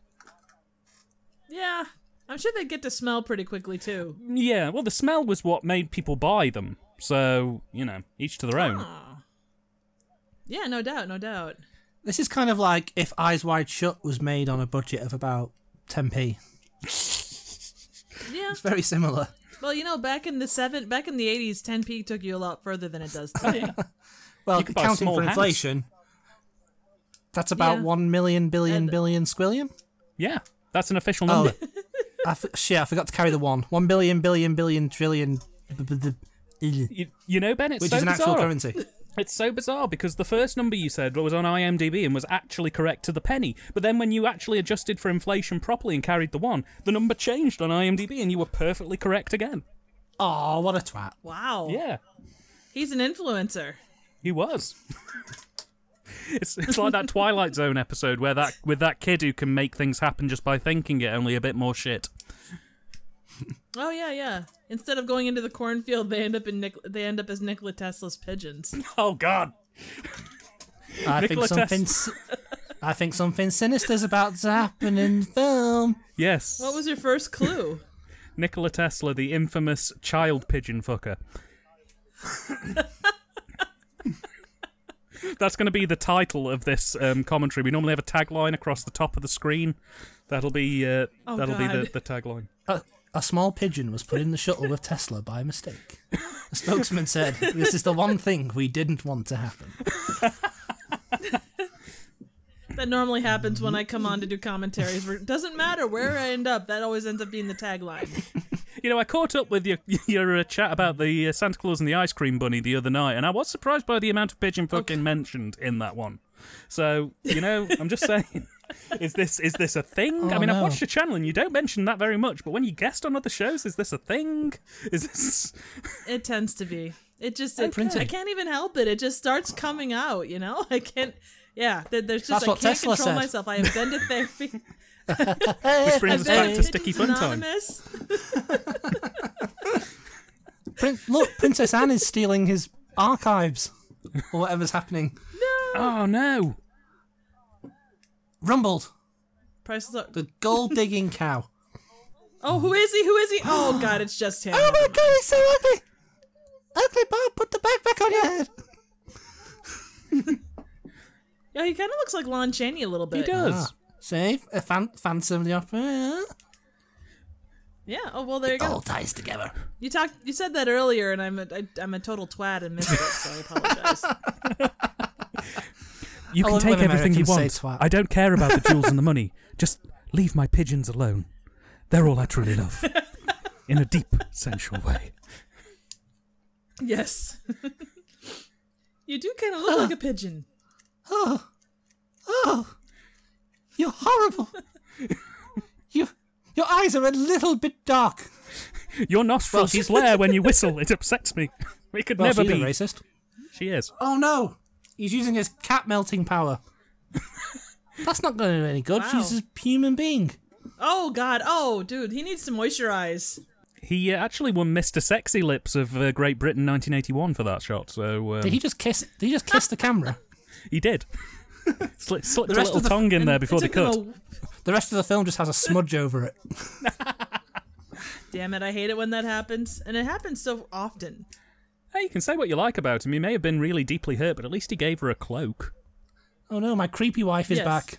C: Yeah. I'm sure they get to smell pretty quickly too.
A: Yeah, well, the smell was what made people buy them. So, you know, each to their own. Ah.
C: Yeah, no doubt, no doubt.
B: This is kind of like if Eyes Wide Shut was made on a budget of about 10p.
C: Yeah.
B: It's very similar.
C: Well, you know, back in the seven, back in the '80s, 10p took you a lot further than it does today.
B: Well,
A: You could buy a
B: accounting
A: small
B: for
A: house.
B: inflation, that's about
C: Yeah.
B: 1 million billion
C: And-
B: billion squillion.
A: Yeah, that's an official
B: Oh,
A: number.
B: I f- shit, I forgot to carry the one. 1 billion billion billion trillion. b- b- b-
A: You, you know, Ben, it's
B: Which
A: so
B: is an actual
A: bizarre.
B: currency.
A: It's so bizarre because the first number you said was on IMDb and was actually correct to the penny. But then when you actually adjusted for inflation properly and carried the one, the number changed on IMDb and you were perfectly correct again.
B: Oh, what a twat.
C: wow.
A: Yeah,
C: He's an influencer.
A: he was. it's it's like that Twilight Zone episode where that with that kid who can make things happen just by thinking it, only a bit more shit.
C: Oh yeah, yeah. Instead of going into the cornfield, they end up in Nik- they end up as Nikola Tesla's pigeons.
A: Oh God.
B: I think
A: Nikola
B: something. I think something sinister's about to happen in film.
A: Yes.
C: What was your first clue?
A: Nikola Tesla, the infamous child pigeon fucker. That's going to be the title of this um, commentary. We normally have a tagline across the top of the screen. That'll be uh,
C: Oh,
A: that'll be the, the tagline.
B: A, a small pigeon was put in the shuttle with Tesla by mistake. The spokesman said, "This is the one thing we didn't want to happen."
C: That normally happens when I come on to do commentaries. Where it doesn't matter where I end up. That always ends up being the tagline.
A: You know, I caught up with your your uh, chat about the uh, Santa Claus and the ice cream bunny the other night, and I was surprised by the amount of pigeon fucking mentioned in that one. So, you know, I'm just saying, is this is this a thing? Oh, I
B: Oh,
A: mean, I've watched your channel and you don't mention that very much, but when you guest on other shows, is this a thing? Is this?
C: It tends to be. It just it,
B: printed.
C: I can't even help it. It just starts coming out. You know, I can't. Yeah, there- there's just
B: That's
C: I
B: what
C: can't
B: Tesla
C: control
B: said.
C: myself. I have been to therapy.
A: Which brings us back to Sticky Fun Time.
B: Prin- look, Princess Anne is stealing his archives, or whatever's happening. No.
A: Oh no!
B: Rumbled,
C: Price is up.
B: the gold digging cow.
C: Oh, who is he? Who is he? Oh God, it's just him.
B: Oh my god, he's so ugly! Ugly Bob, put the bag back on your head.
C: Yeah, he kind of looks like Lon Chaney a little bit.
A: He does.
B: Ah, see, a fan- Phantom of the Opera.
C: Yeah. Oh well, there you
B: go. all ties together.
C: You talked. You said that earlier, and I'm a, I, I'm a total twat and missed it, so I apologize.
A: You
B: I
A: can take everything you want. I don't care about the jewels and the money. Just leave my pigeons alone. They're all I truly love. In a deep, sensual way.
C: yes. you do kind of look like a pigeon.
B: Oh, oh, you're horrible. you, your eyes are a little bit dark.
A: Your nostrils
B: she's-
A: flare when you whistle. It upsets me. We could
B: Well,
A: never
B: she's
A: be.
B: a racist.
A: She is.
B: Oh no, he's using his cat melting power. That's not going to do any good.
C: Wow.
B: She's a human being.
C: Oh God. Oh, dude, he needs to moisturize.
A: He uh, actually won Mr. Sexy Lips of uh, Great Britain 1981 for that shot. So um,
B: Did he just kiss? Did he just kiss the camera?
A: he did. Sli- slipped
B: The
A: a little
B: the-
A: tongue in there before
C: It
A: they cut.
C: them
B: The rest of the film just has a smudge over it.
C: Damn it! I hate it when that happens, and it happens so often.
A: Hey, you can say what you like about him. He may have been really deeply hurt, but at least he gave her a cloak.
B: Oh no, my creepy wife is
C: Yes.
B: back.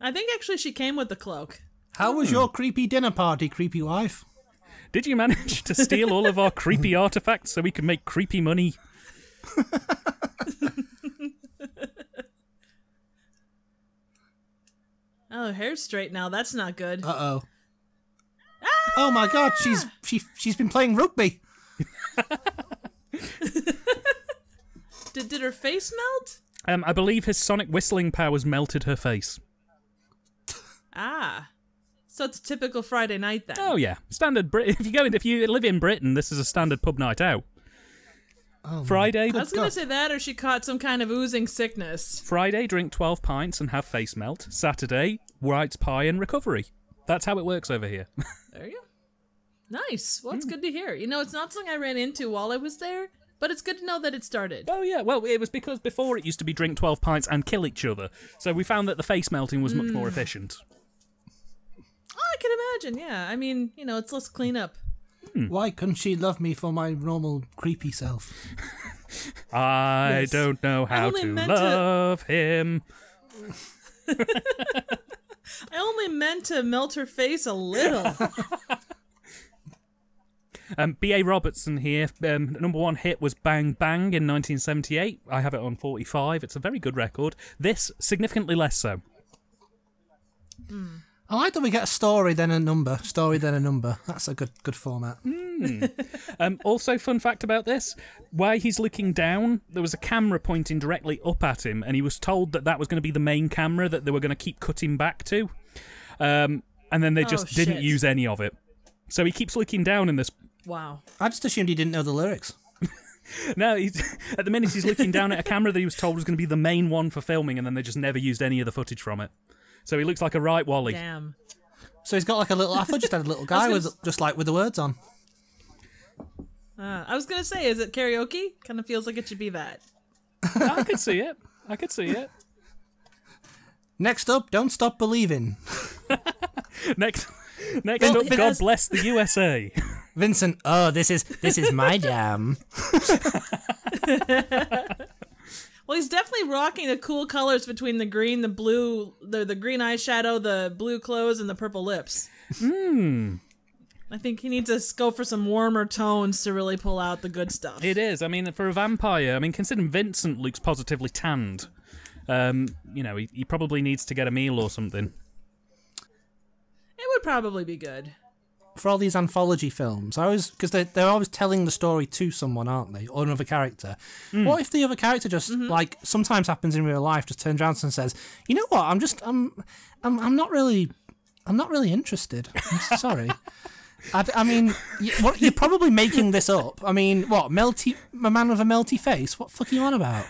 C: I think actually she came with the cloak.
B: How was your creepy dinner party, creepy wife?
A: Did you manage to steal all of our creepy artifacts so we can make creepy money?
C: Oh, hair's straight now. That's not good.
B: Uh oh. Oh my god, she's she she's been playing rugby.
C: Did did her face melt?
A: Um, I believe his sonic whistling powers melted her face.
C: Ah. So it's a typical Friday night then.
A: Oh yeah, standard Brit. If you go in, if you live in Britain, this is a standard pub night out.
B: Oh,
A: Friday,
C: I was gonna
B: God.
C: say that, or she caught some kind of oozing sickness.
A: Friday, drink twelve pints and have face melt. Saturday, white pie and recovery. That's how it works over here.
C: There you go. Nice. Well, it's
A: Hmm.
C: good to hear. You know, it's not something I ran into while I was there, but it's good to know that it started.
A: oh yeah, well it was because before it used to be drink twelve pints and kill each other. So we found that the face melting was much more efficient.
C: Oh, I can imagine. Yeah. I mean, you know, it's less cleanup.
B: Why couldn't she love me for my normal creepy self?
A: I
C: Yes.
A: don't know how to
C: meant to-
A: love him.
C: I only meant to melt her face a little.
A: Um, B.A. Robertson here. Um, number one hit was Bang Bang in 1978. I have it on 45. It's a very good record. This, significantly less so.
B: I like that we get a story then a number, story then a number. That's a good good format.
A: Um, also, fun fact about this while he's looking down, there was a camera pointing directly up at him, and he was told that that was going to be the main camera that they were going to keep cutting back to. Um, and then they
C: Oh,
A: just didn't use any of it. So he keeps looking down in this.
C: Wow.
B: I just assumed he didn't know the lyrics.
A: No, he's, at the minute he's looking down at a camera that he was told was going to be the main one for filming, and then they just never used any of the footage from it. So he looks like a right Wally.
C: Damn.
B: So he's got like a little. I thought just had a little guy
C: gonna
B: with just like with the words on.
C: Uh, I was gonna say, is it karaoke? Kind of feels like it should be that.
A: I could see it. I could see it.
B: Next up, don't stop believing.
A: Next, next
B: Well,
A: up, God bless the USA.
B: Vincent, oh, this is this is my jam.
C: Well, he's definitely rocking the cool colors between the green, the blue, the the green eyeshadow, the blue clothes, and the purple lips. Hmm. I think he needs to go for some warmer tones to really pull out the good stuff.
A: It is. I mean, for a vampire, I mean, considering Vincent looks positively tanned, um, you know, he, he probably needs to get a meal or something.
C: It would probably be good.
B: For all these anthology films, I always because they they're always telling the story to someone, aren't they, or another character. Hmm. What if the other character just mm-hmm. like sometimes happens in real life, just turns around and says, "You know what? I'm just I'm I'm I'm not really I'm not really interested. I'm sorry." I, I mean, you, what, you're probably making this up. I mean, what melty a man with a melty face? What the fuck are you on about?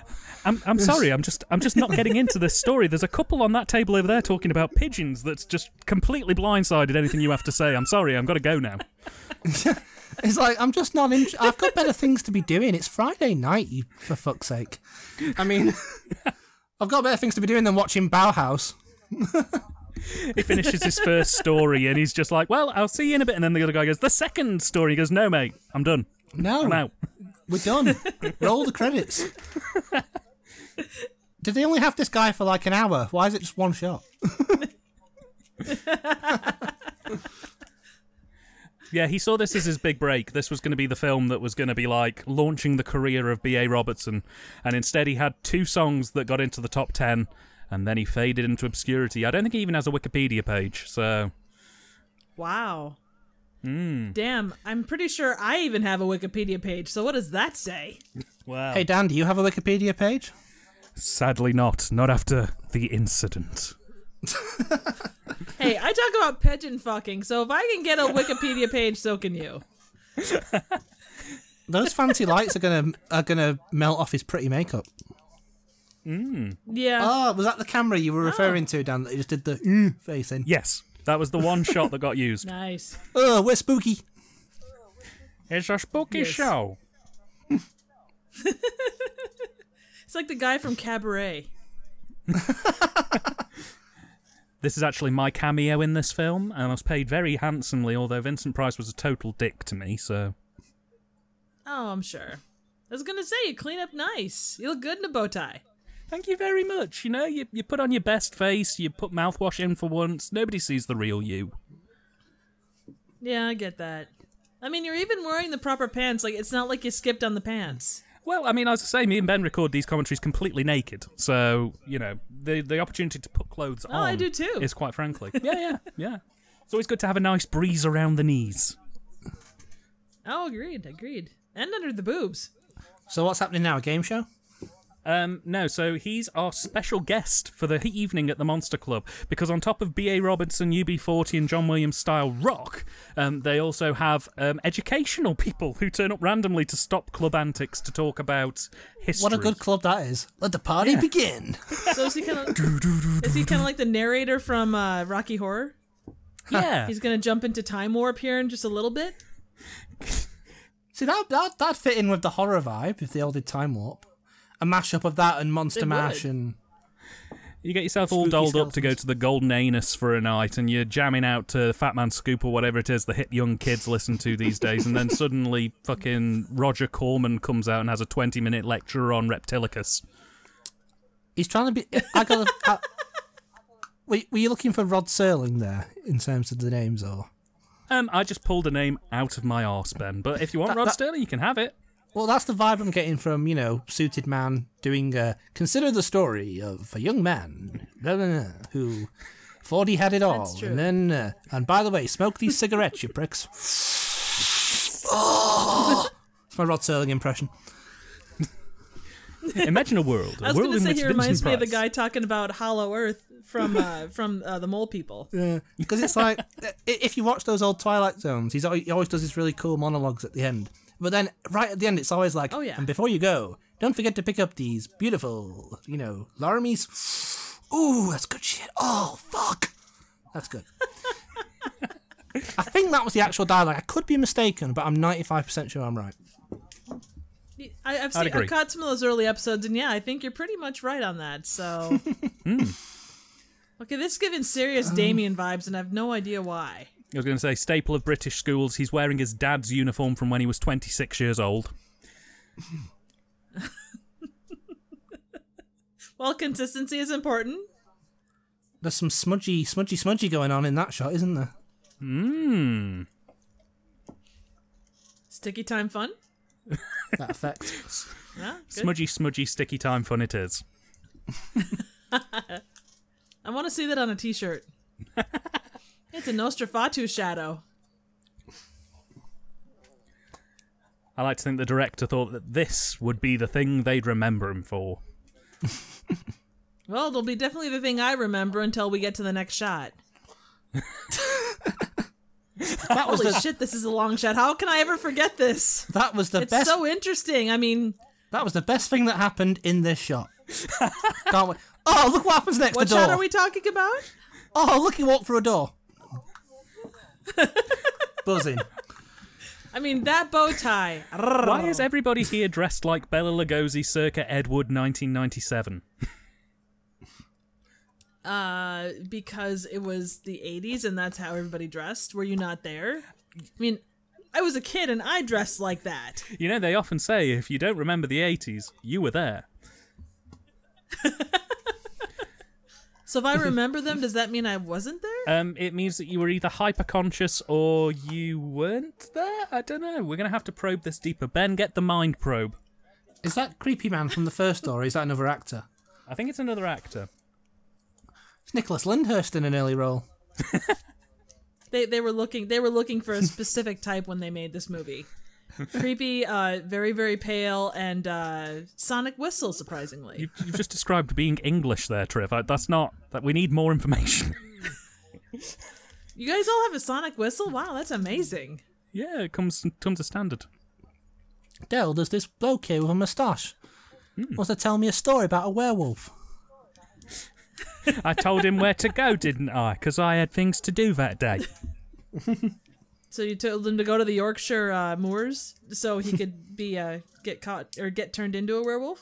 A: I'm, I'm sorry. I'm just I'm just not getting into this story. There's a couple on that table over there talking about pigeons. That's just completely blindsided anything you have to say. I'm sorry. I've got to go now.
B: It's like I'm just not. In- I've got better things to be doing. It's Friday night, you for fuck's sake. I mean, I've got better things to be doing than watching Bauhaus.
A: He finishes his first story and he's just like, "Well, I'll see you in a bit." And then the other guy goes, "The second story." He goes, "No, mate. I'm done.
B: No,
A: I'm out."
B: we're done. Roll the credits. Did they only have this guy for like an hour? Why is it just one shot?
A: Yeah, he saw this as his big break. This was going to be the film that was going to be like launching the career of B.A. Robertson. And instead, he had two songs that got into the top 10, and then he faded into obscurity. I don't think he even has a Wikipedia page, so.
C: Wow.
A: Hmm.
C: Damn, I'm pretty sure I even have a Wikipedia page. So what does that say?
A: Wow.
B: Hey Dan, do you have a Wikipedia page?
A: Sadly, not. Not after the incident.
C: Hey, I talk about pigeon fucking, so if I can get a Wikipedia page, so can you.
B: Those fancy lights are gonna are gonna melt off his pretty makeup.
C: Yeah.
B: Oh, was that the camera you were referring to, Dan? That you just did the mm face in.
A: Yes, that was the one shot that got used.
C: nice.
B: Oh, we're spooky.
A: It's a spooky
C: Yes.
A: show.
C: It's like the guy from Cabaret.
A: This is actually my cameo in this film, and I was paid very handsomely, although Vincent Price was a total dick to me, so.
C: Oh, I'm sure. I was gonna say you clean up nice. You look good in a bow tie.
A: Thank you very much. You know, you, you put on your best face, you put mouthwash in for once, nobody sees the real you.
C: Yeah, I get that. I mean, you're even wearing the proper pants. Like, it's not like you skipped on the pants.
A: Well, I mean, as I say, me and Ben record these commentaries completely naked, so, you know, the, the opportunity to put clothes
C: Oh,
A: on
C: I do too.
A: is quite frankly. yeah, yeah, yeah. It's always good to have a nice breeze around the knees.
C: Oh, agreed, agreed. And under the boobs.
B: So what's happening now? A game show?
A: Um, no, so he's our special guest for the evening at the Monster Club because on top of B.A. Robertson, UB40, and John Williams style rock, um, they also have um, educational people who turn up randomly to stop club antics to talk about history.
B: What a good club that is. Let the party begin.
C: So is he kind of is he kind of like the narrator from uh, Rocky Horror?
A: yeah.
C: He's gonna jump into time warp here in just a little bit.
B: See that that that fit in with the horror vibe if they all did time warp. A mashup of that and Monster
C: They
B: Mash
C: would.
B: and
A: You get yourself all
B: Spooky
A: dolled up to go to the Golden Anus for a night, and you're jamming out to Fat Man Scoop or whatever it is the hip young kids listen to these days, and then suddenly fucking Roger Corman comes out and has a 20 minute lecture on Reptilicus.
B: he's trying to be. I got. I, were, were you looking for Rod Serling there in terms of the names or?
A: Um, I just pulled a name out of my arse, Ben, but if you want
B: That-
A: Rod
B: that-
A: Sterling, you can have it.
B: Well, that's the vibe I'm getting from you know suited man doing. Uh, consider the story of a young man blah, blah, blah, who thought he had it all,
C: That's true.
B: and then uh, and by the way, smoke these cigarettes, you pricks. oh! It's my Rod Serling impression.
A: Imagine a world. A
C: I was
A: world
C: gonna
A: in
C: say
A: which
C: he reminds
A: Vincent
C: me of the guy talking about Hollow Earth from uh, from uh, the Mole People.
B: Yeah, because it's like if you watch those old Twilight Zones, he's al- he always does these really cool monologues at the end. But then right at the end, it's always like,
C: Oh, yeah.
B: And before you go, don't forget to pick up these beautiful, you know, Laramies. Ooh, that's good shit. Oh fuck, that's good. I think that was the actual dialogue. I could be mistaken, but I'm 95% sure I'm right.
C: I, I've
A: I'd
C: seen,
A: agree.
C: I've caught some of those early episodes, and yeah, I think you're pretty much right on that. So,
A: Hmm.
C: okay, this is giving
A: Um,
C: serious Damien vibes, and I have no idea why.
A: I was going to say staple of British schools. He's wearing his dad's uniform from when he was 26 years old.
C: Well, consistency is important.
B: There's some smudgy, smudgy, smudgy going on in that shot, isn't there?
A: Mmm.
C: Sticky time fun.
B: That effect.
C: Yeah, good.
A: Smudgy, smudgy, sticky time fun it is.
C: I want to see that on a T-shirt. it's a Nosferatu shadow.
A: I like to think the director thought that this would be the thing they'd remember him for.
C: Well, it'll be definitely the thing I remember until we get to the next shot.
B: That was
C: Holy
B: the
C: shit, this is a long shot. How can I ever forget this?
B: that was the
C: It's
B: best.
C: so interesting. I mean,
B: That was the best thing that happened in this shot. Can't wait. Oh, look what happens next
C: what
B: the door.
C: shot are we talking about?
B: Oh, look, he walked through a door. Buzzing.
C: I mean, that bow tie.
A: Why is everybody here dressed like Bela Lugosi circa Ed Wood 1997?
C: Uh, because it was the 80s and that's how everybody dressed. Were you not there? I mean, I was a kid and I dressed like that.
A: You know, they often say if you don't remember the 80s, you were there.
C: So if I remember them, does that mean I wasn't there?
A: Um, it means that you were either hyperconscious or you weren't there. I don't know. We're gonna have to probe this deeper. Ben, get the mind probe.
B: Is that creepy man from the first story? Is that another actor?
A: I think it's another actor.
B: It's Nicholas Lyndhurst in an early role.
C: They they were looking they were looking for a specific type when they made this movie. Creepy, uh, very very pale, and uh, sonic whistle. Surprisingly,
A: You, you've just described being English there, Triv. I, that's not. That we need more information.
C: you guys all have a sonic whistle. Wow, that's amazing.
A: yeah, it comes comes a standard.
B: Dell, there's this bloke here with a moustache. Wants to tell me a story about a werewolf.
A: I told him where to go, didn't I? Because I had things to do that day.
C: So you told him to go to the Yorkshire uh, moors so he could be uh, get caught or get turned into a werewolf,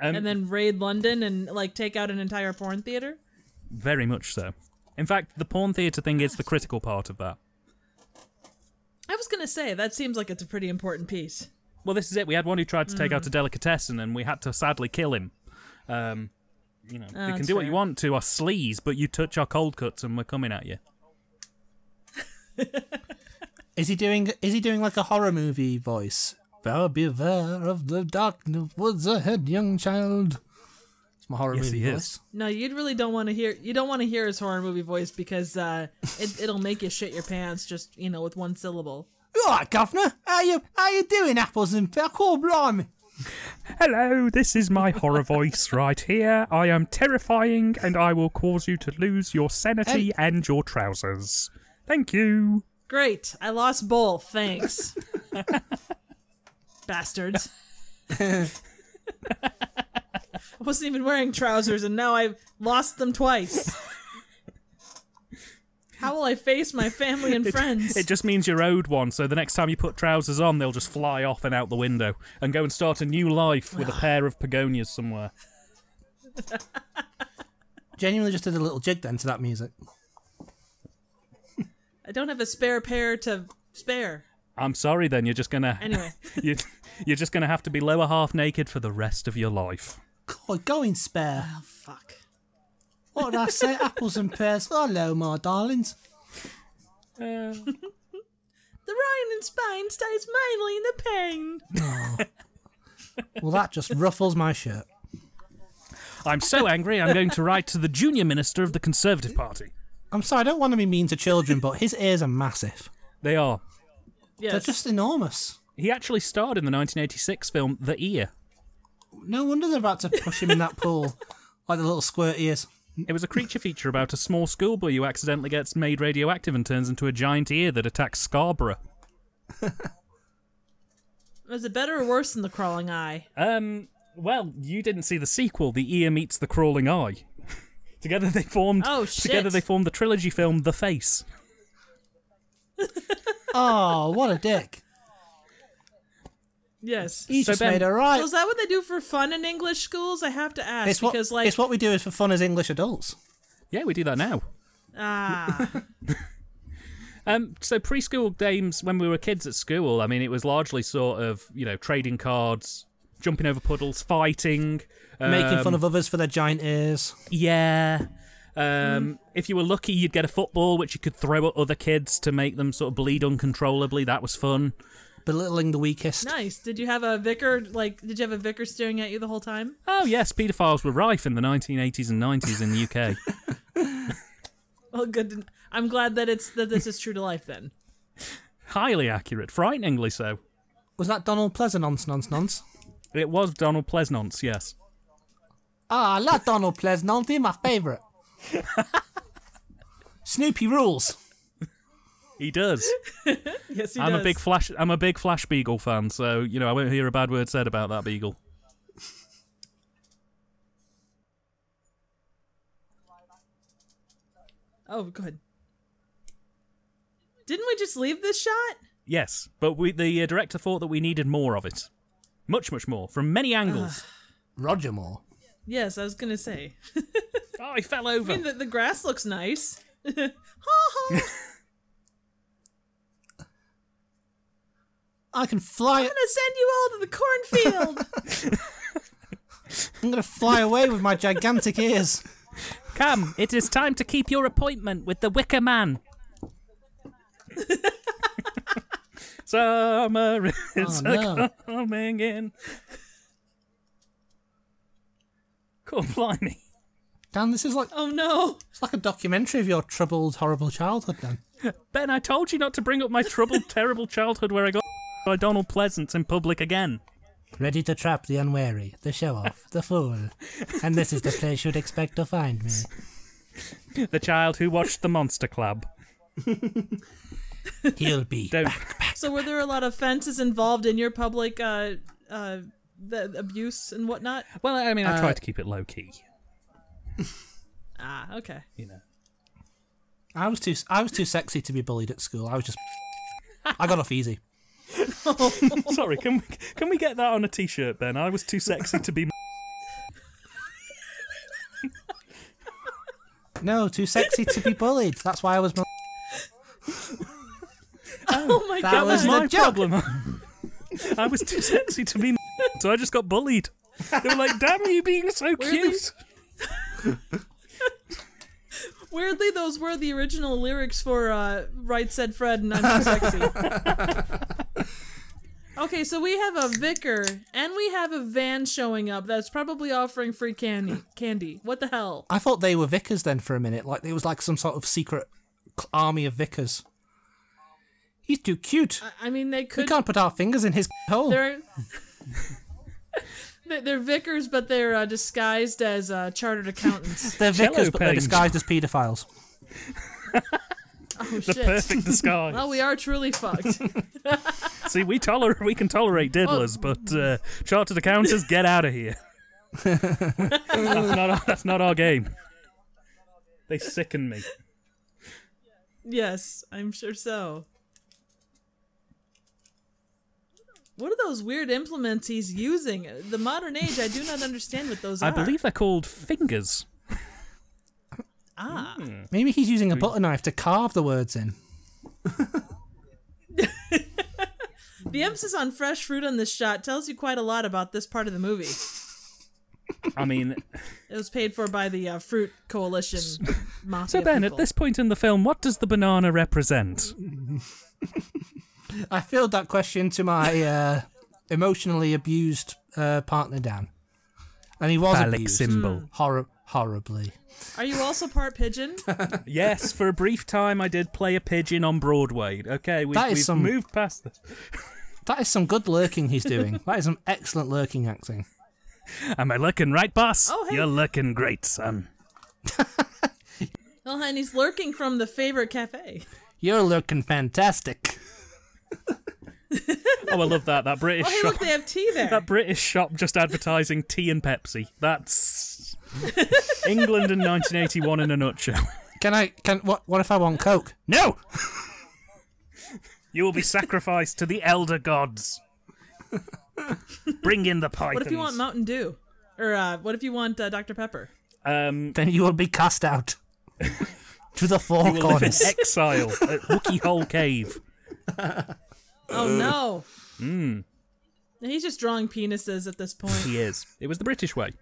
A: Um,
C: and then raid London and like take out an entire porn theater.
A: Very much so. In fact, the porn theatre thing is the critical part of that.
C: I was gonna say that seems like it's a pretty important piece.
A: Well, this is it. We had one who tried to take out a delicatessen, and we had to sadly kill him. Um, you know, you can do what you want to our sleaze, but you touch our cold cuts, and we're coming at you.
B: Is he doing? Is he doing like a horror movie voice? Beware, beware of the dark woods ahead, young child. It's my horror
A: Yes,
B: movie
A: he is.
C: No, you'd really don't want to hear. You don't want to hear his horror movie voice because uh, it, it'll make you shit your pants. Just you know, with one syllable.
B: All right, governor. How you? How you doing, apples and pear? Oh, blimey.
A: Hello, this is my horror voice right here. I am terrifying, and I will cause you to lose your sanity and your trousers. Thank you.
C: Great, I lost both. Thanks, bastards. I wasn't even wearing trousers, and now I've lost them twice. How will I face my family and friends?
A: It just means you're owed one, so the next time you put trousers on, they'll just fly off and out the window and go and start a new life with a pair of begonias somewhere.
B: Genuinely just did a little jig then to that music.
C: I don't have a spare pair to spare.
A: I'm sorry, then you're just gonna
C: Anyway,
A: you, you're just gonna have to be lower half naked for the rest of your life.
B: God, going spare.
C: oh fuck.
B: What did I say? apples and pears. Hello, my darlings.
A: Uh,
C: The rind and spine stays mainly in the pain.
B: Well, that just ruffles my shirt.
A: I'm so angry. I'm going to write to the junior minister of the Conservative Party.
B: I'm sorry, I don't want to be mean to children, but his ears are massive.
A: They are.
C: Yes.
B: They're just enormous.
A: He actually starred in the 1986 film The Ear.
B: No wonder they're about to push him in that pool like the little squirt ears.
A: It was a creature feature about a small schoolboy who accidentally gets made radioactive and turns into a giant ear that attacks Scarborough.
C: Was it better or worse than the crawling eye?
A: Um, well, you didn't see the sequel, The Ear Meets the Crawling Eye. Together they formed
C: Oh, shit!
A: together they formed the trilogy film The Face.
B: Oh, what a dick.
C: Yes.
B: He
A: So
B: just
A: Ben-
B: made a right.
C: So is that what they do for fun in English schools? I have to ask
B: It's what,
C: because, like,
B: it's what we do is for fun as English adults.
A: Yeah, we do that now.
C: ah,
A: Um, so preschool games when we were kids at school, I mean, it was largely sort of you know trading cards, jumping over puddles, fighting,
B: Making
A: um,
B: fun of others for their giant ears.
A: Yeah. Um, If you were lucky, you'd get a football which you could throw at other kids to make them sort of bleed uncontrollably. That was fun.
B: Belittling the weakest.
C: nice. Did you have a vicar? Like, did you have a vicar staring at you the whole time?
A: Oh yes, paedophiles were rife in the 1980s and 90s in the UK.
C: Well, good. to- I'm glad that it's that this is true to life. Then.
A: Highly accurate, frighteningly so.
B: Was that Donald Pleasant nonce nonce?
A: It was Donald Pleasence, yes.
B: Ah, I love Donald Pleasant. He's my favourite. Snoopy rules.
A: He does.
C: Yes, he
A: I'm
C: does.
A: a big Flash. I'm a big Flash Beagle fan, so you know I won't hear a bad word said about that Beagle.
C: Oh, good. Didn't we just leave this shot?
A: Yes, but we, the uh, director thought that we needed more of it, much, much more, from many angles.
B: Roger Moore.
C: Yes, I was gonna say.
A: oh, he fell over.
C: I
A: over.
C: mean, the, the grass looks nice. ha ha!
B: I can fly.
C: I'm gonna send you all to the cornfield.
B: I'm gonna fly away with my gigantic ears.
A: Come, it is time to keep your appointment with the Wicker Man. Summer is
B: Oh, no.
A: coming in. Cool, blimey.
B: Dan, this is like
C: Oh no!
B: it's like a documentary of your troubled, horrible childhood. Dan.
A: Ben, I told you not to bring up my troubled, terrible childhood where I got by Donald Pleasence in public again.
B: Ready to trap the unwary, the show off, the fool. And this is the place you'd expect to find me.
A: The child who watched the Monster Club.
B: He'll be.
A: Don't.
C: So were there a lot of fences involved in your public uh, uh, the abuse and whatnot?
A: Well, I mean, I
B: Uh,
A: tried to keep it low key.
C: Ah, okay.
A: You know.
B: I was too. I was too sexy to be bullied at school. I was just. I got off easy.
A: Sorry, can we can we get that on a t-shirt, Ben? I was too sexy to be.
B: No, too sexy to be bullied. That's why I was.
C: Oh my
B: That
C: god!
B: was
A: my
B: joke.
A: problem. I was too sexy to be, so I just got bullied. They were like, "Damn you, being so cute."
C: Weirdly, those were the original lyrics for uh, "Right Said Fred" and "I'm Too Sexy." okay, so we have a vicar and we have a van showing up that's probably offering free candy. Candy. What the hell?
B: I thought they were vicars then for a minute. Like it was like some sort of secret cl- army of vicars. He's too cute.
C: I mean, they could.
B: We can't put our fingers in his hole.
C: They're they're, they're vicars, but they're uh, disguised as uh, chartered accountants.
B: They're
A: Jello
B: vicars, but they're
A: paint.
B: disguised as paedophiles.
C: Oh
A: The
C: shit!
A: perfect disguise.
C: Well, we are truly fucked.
A: See, we tolerate, we can tolerate diddlers, but uh, chartered accountants, get out of here. that's not our, that's not our game. They sicken me.
C: yes, I'm sure so. What are those weird implements he's using? The modern age, I do not understand what those
A: I
C: are.
A: I believe they're called fingers.
C: Ah,
B: Maybe he's using a butter knife to carve the words in.
C: the emphasis on fresh fruit on this shot tells you quite a lot about this part of the movie.
A: I mean,
C: It was paid for by the uh, Fruit Coalition mafia.
A: so Ben,
C: people.
A: at this point in the film, what does the banana represent?
B: I filled that question to my uh, emotionally abused uh, partner Dan, and he was
A: Phallic
B: abused
A: symbol.
B: Hor- horribly.
C: Are you also part pigeon?
A: Yes, for a brief time I did play a pigeon on Broadway. Okay, we've, we've
B: some-
A: moved past this.
B: That is some good lurking he's doing. that is some excellent lurking acting.
A: Am I looking right, boss?
C: Oh, hey.
A: You're looking great, son.
C: oh, and he's lurking from the favorite cafe.
B: You're lurking fantastic.
A: Oh, I love that. That British
C: Oh, hey,
A: shop.
C: look, they have tea there.
A: That British shop just advertising tea and Pepsi. That's England in 1981 in a nutshell.
B: Can I? Can what? What if I want Coke? No.
A: You will be sacrificed to the elder gods. Bring in the pythons.
C: What if you want Mountain Dew? Or uh, what if you want uh, Dr. Pepper?
A: Um,
B: Then you will be cast out to the four
A: you will live in
B: corners.
A: exile at Wookey Hole Cave.
C: Oh no. Mm. He's just drawing penises at this point.
A: He is. It was the British way.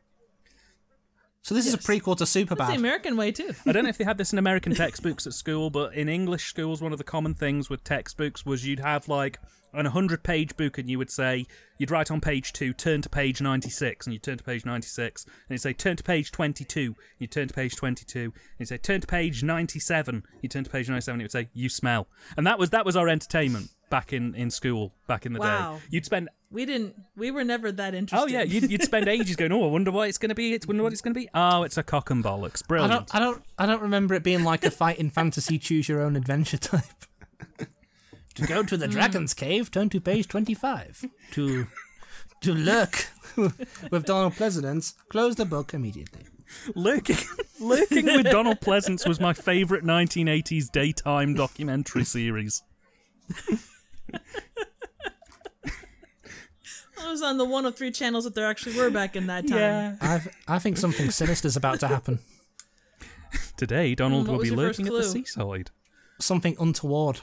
B: So this is a prequel to
C: It's the American way too.
A: I don't know if they had this in American textbooks at school, but in English schools, one of the common things with textbooks was you'd have like an 100 page book and you would say, you'd write on page 2, turn to page 96, and you turn to page 96, and you'd say, turn to page 22, you turn to page 22, and you'd say, turn to page 97, you turn to page 97, and it would say, you smell. And that was that was our entertainment back in, in school, back in the
C: Wow.
A: day. You'd spend
C: We didn't. We were never that interested.
A: Oh yeah, you'd, you'd spend ages going. Oh, I wonder what it's going to be. It's wonder what it's going to be. Oh, it's a cock and bollocks.
B: I
A: Brilliant.
B: don't. I don't. I don't remember it being like a fighting fantasy choose your own adventure type. to go to the hmm. dragon's cave, turn to page twenty-five. To to lurk with Donald Pleasence, close the book immediately.
A: Lurking, lurking with Donald Pleasence was my favourite 1980s daytime documentary series.
C: I was on the one of three channels that there actually were back in that time.
B: I've, I think something sinister's about to happen.
A: Today, Donald
C: Mm,
A: will be
C: your
A: lurking at the seaside.
B: Something untoward.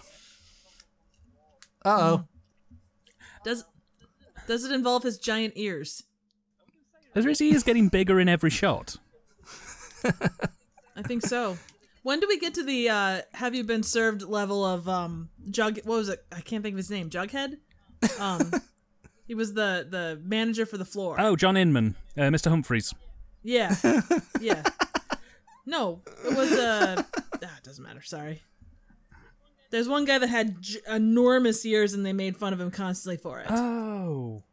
B: Uh oh.
C: Does does it involve his giant ears?
A: As his ears getting bigger in every shot.
C: I think so. When do we get to the uh, have you been served level of um Jug? What was it? I can't think of his name. Jughead. Um, he was the the manager for the floor.
A: Oh, John Inman, uh, Mr. Humphries.
C: Yeah, yeah. No, it was uh, ah, it doesn't matter. Sorry. There's one guy that had j- enormous ears, and they made fun of him constantly for it.
A: Oh.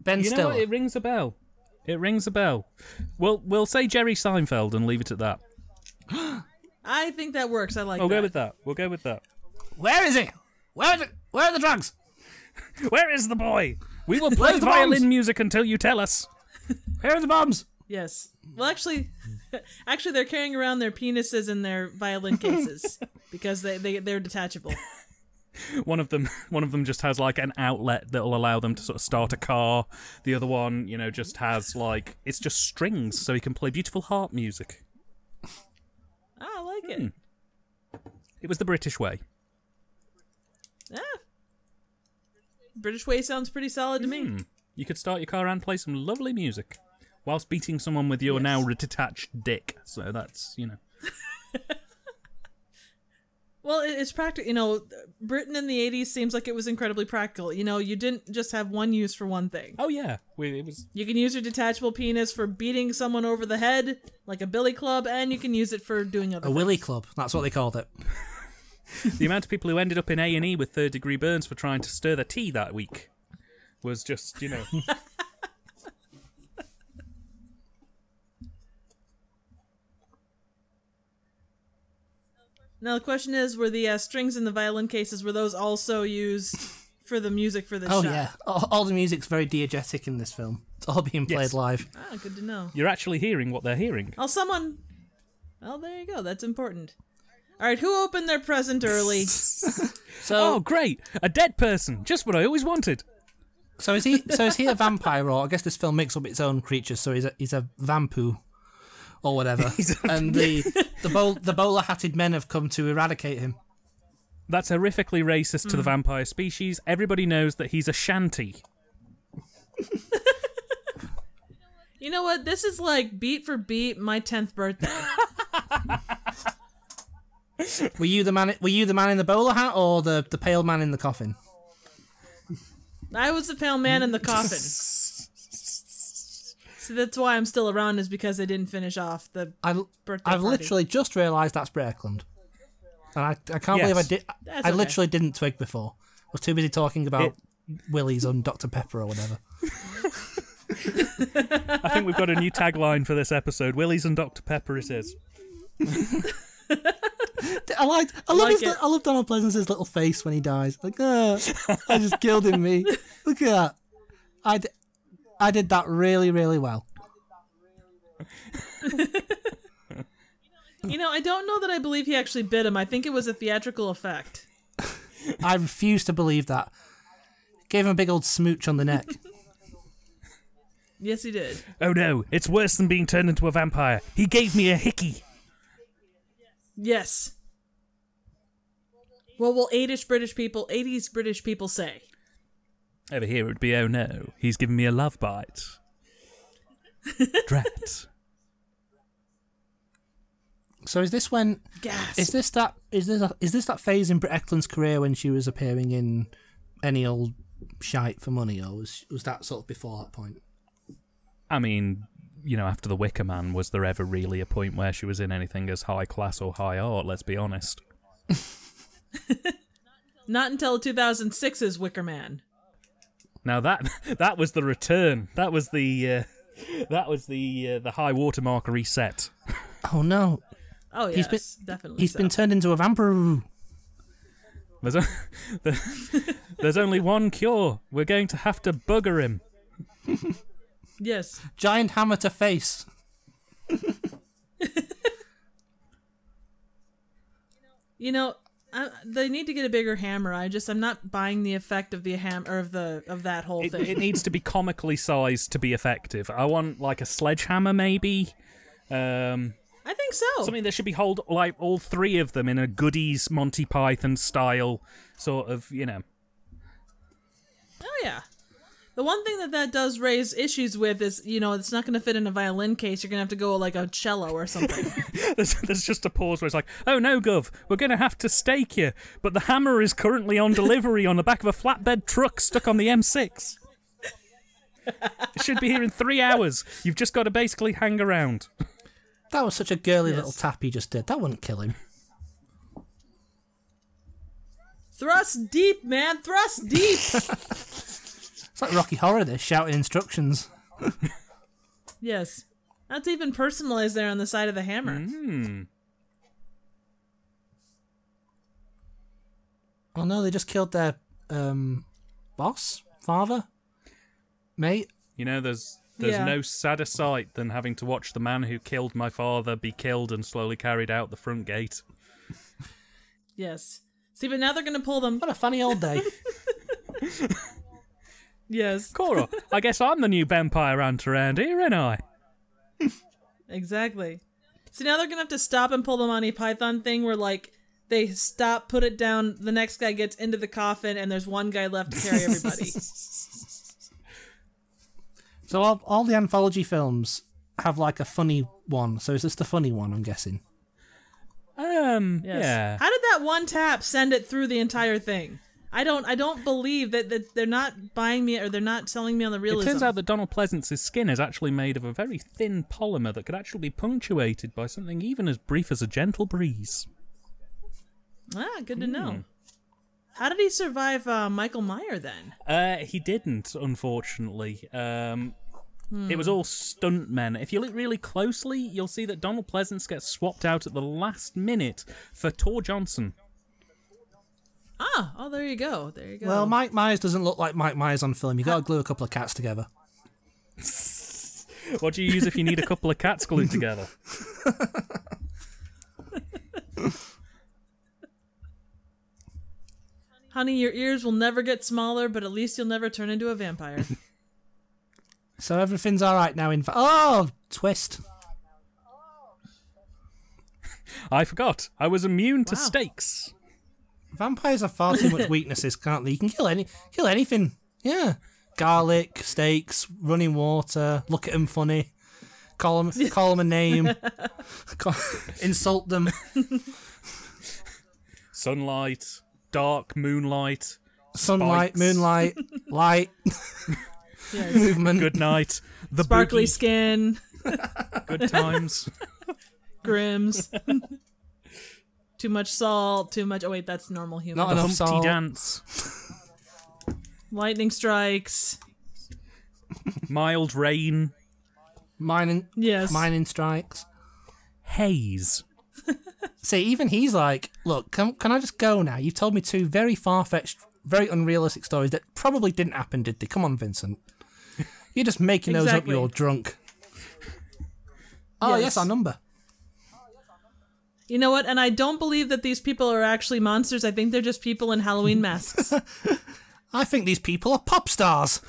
B: Ben
A: You know
B: Stiller.
A: what? It rings a bell. It rings a bell. We'll we'll say Jerry Seinfeld and leave it at that.
C: I think that works. I like.
A: We'll
C: that.
A: go with that. We'll go with that.
B: Where is he? Where are the, where are the drugs?
A: Where is the boy? We will play violin music until you tell us.
B: Where are the bombs?
C: Yes. Well, actually, actually, they're carrying around their penises in their violin cases because they, they they're detachable.
A: One of them, one of them just has like an outlet that will allow them to sort of start a car. The other one, you know, just has like it's just strings, so he can play beautiful harp music.
C: Ah, I like it.
A: It was the British way.
C: Yeah. British way sounds pretty solid to me. Hmm.
A: You could start your car and play some lovely music whilst beating someone with your now detached dick. So that's you know.
C: Well, it's practical. You know, Britain in the '80s seems like it was incredibly practical. You know, you didn't just have one use for one thing.
A: Oh yeah, we, it was
C: You can use your detachable penis for beating someone over the head, like a billy club, and you can use it for doing other
B: A
C: things.
B: willy club. That's what they called it.
A: the amount of people who ended up in A and E with third degree burns for trying to stir their tea that week was just you know.
C: Now the question is, were the uh, strings in the violin cases were those also used for the music for this
B: Oh
C: shot?
B: yeah, all, all the music's very diegetic in this film. It's all being played
A: Yes.
B: live.
C: Ah, good to know.
A: You're actually hearing what they're hearing.
C: Oh, someone. Well, there you go. That's important. All right, who opened their present early?
B: So,
A: Oh, great! A dead person, just what I always wanted.
B: so is he? So is he a vampire, or I guess this film makes up its own creatures? So he's a he's a vampu, or whatever. and the the bowl the bowler hatted men have come to eradicate him.
A: That's horrifically racist to the hmm. vampire species. Everybody knows that he's a shanty.
C: You know what? This is like beat for beat my tenth birthday.
B: Were you the man? Were you the man in the bowler hat, or the the pale man in the coffin?
C: I was the pale man in the coffin. So that's why I'm still around is because I didn't finish off the
B: I
C: birthday
B: I've
C: party.
B: literally just realised that's Britt Ekland. And I, I can't believe I did.
C: That's
B: I
C: okay.
B: literally didn't twig before. I was too busy talking about Willie's on Dr Pepper or whatever.
A: I think we've got a new tagline for this episode. Willie's and Dr. Pepper it is.
B: I like. I love
C: like
B: his. I love Donald Pleasence's little face when he dies. Like, ah, I just killed him. Me. Look at that. I, d- I did that really, really well.
C: You know, I don't know that I believe he actually bit him. I think it was a theatrical effect.
B: I refuse to believe that. Gave him a big old smooch on the neck.
C: Yes, he did.
A: Oh no, it's worse than being turned into a vampire. He gave me a hickey.
C: Yes. What will 80s British people, 80s British people say?
A: Over here it would be, oh no, he's given me a love bite. Drat.
B: So is this when?
C: Gas.
B: Is this that? Is this a, is this that phase in Britt Ekland's career when she was appearing in any old shite for money, or was was that sort of before that point?
A: I mean, you know, after The Wicker Man, was there ever really a point where she was in anything as high class or high art, let's be honest?
C: Not until 2006's Wicker Man.
A: Now that that was the return. That was the uh, that was the uh, the high watermark reset.
B: Oh no,
C: Oh, yes,
B: He's been-
C: definitely.
B: he's
C: so.
B: been turned into a vampire.
A: There's, o- the- there's only one cure. We're going to have to bugger him.
C: Yes.
B: Giant hammer to face.
C: You know, I, they need to get a bigger hammer. I just I'm not buying the effect of the ham or of the of that whole
A: It,
C: thing.
A: it needs to be comically sized to be effective. I want like a sledgehammer, maybe. Um,
C: I think so.
A: something that should be hold like all three of them in a goodies Monty Python style sort of, you know.
C: Oh yeah. The one thing that that does raise issues with is, you know, it's not going to fit in a violin case. You're going to have to go like a cello or something.
A: There's, there's just a pause where it's like, oh no, Gov, we're going to have to stake you, but the hammer is currently on delivery on the back of a flatbed truck stuck on the M6. It should be here in three hours. You've just got to basically hang around.
B: That was such a girly
C: Yes.
B: little tap he just did. That wouldn't kill him.
C: Thrust deep, man. Thrust deep.
B: It's like Rocky Horror, They're shouting instructions.
C: yes. That's even personalized there on the side of the hammer.
B: Oh no, they just killed their um, boss, father, mate.
A: You know, there's there's
C: Yeah.
A: no sadder sight than having to watch the man who killed my father be killed and slowly carried out the front gate.
C: Yes. See, but now they're going to pull them.
B: What a funny old day.
C: Yes.
A: Cora, I guess I'm the new vampire hunter around here, ain't I?
C: Exactly. So now they're gonna have to stop and pull the Monty Python thing where like they stop, put it down, the next guy gets into the coffin, and there's one guy left to carry everybody.
B: so all, all the anthology films have like a funny one. So is this the funny one? I'm guessing.
A: Um,
C: Yes.
A: yeah.
C: How did that one tap send it through the entire thing? I don't I don't believe that, that they're not buying me or they're not selling me on the realism.
A: It turns out that Donald Pleasence's skin is actually made of a very thin polymer that could actually be punctuated by something even as brief as a gentle breeze.
C: ah, good to know.
A: Hmm.
C: How did he survive uh, Michael Meyer then?
A: Uh, he didn't, unfortunately. Um, It was all stuntmen. If you look really closely, you'll see that Donald Pleasance gets swapped out at the last minute for Tor Johnson.
C: Ah, oh, there you go. There you go.
B: Well, Mike Myers doesn't look like Mike Myers on film. You got to glue a couple of cats together.
A: What do you use if you need a couple of cats glued together?
C: Honey, your ears will never get smaller, but at least you'll never turn into a vampire.
B: So everything's all right now. In fa- oh, twist.
A: I forgot. I was immune to
C: Wow.
A: stakes.
B: Vampires have far too much weaknesses, can't they? You can kill any, kill anything. Yeah, garlic, steaks, running water. Look at them funny. Call them, call them a name. Call, insult them.
A: Sunlight, dark moonlight,
B: Sunlight,
A: Spikes.
B: moonlight, light,
C: Yes.
B: movement.
A: good night, the
C: Sparkly
A: boogie,
C: skin,
A: good times.
C: grims. Too much salt, too much. Oh, wait, that's normal human.
B: Not
A: the
B: enough
A: Humpty
B: salt.
A: Dance,
C: Lightning strikes.
A: mild rain,
B: Mining,
C: Yes.
B: mining strikes.
A: haze.
B: See, even he's like, look, can, can I just go now? You told me two very far fetched, very unrealistic stories that probably didn't happen, did they? Come on, Vincent. You're just making those up, you're drunk. Oh, yes,
C: Yes.
B: our number.
C: You know what? And I don't believe that these people are actually monsters. I think they're just people in Halloween masks.
B: I think these people are pop stars.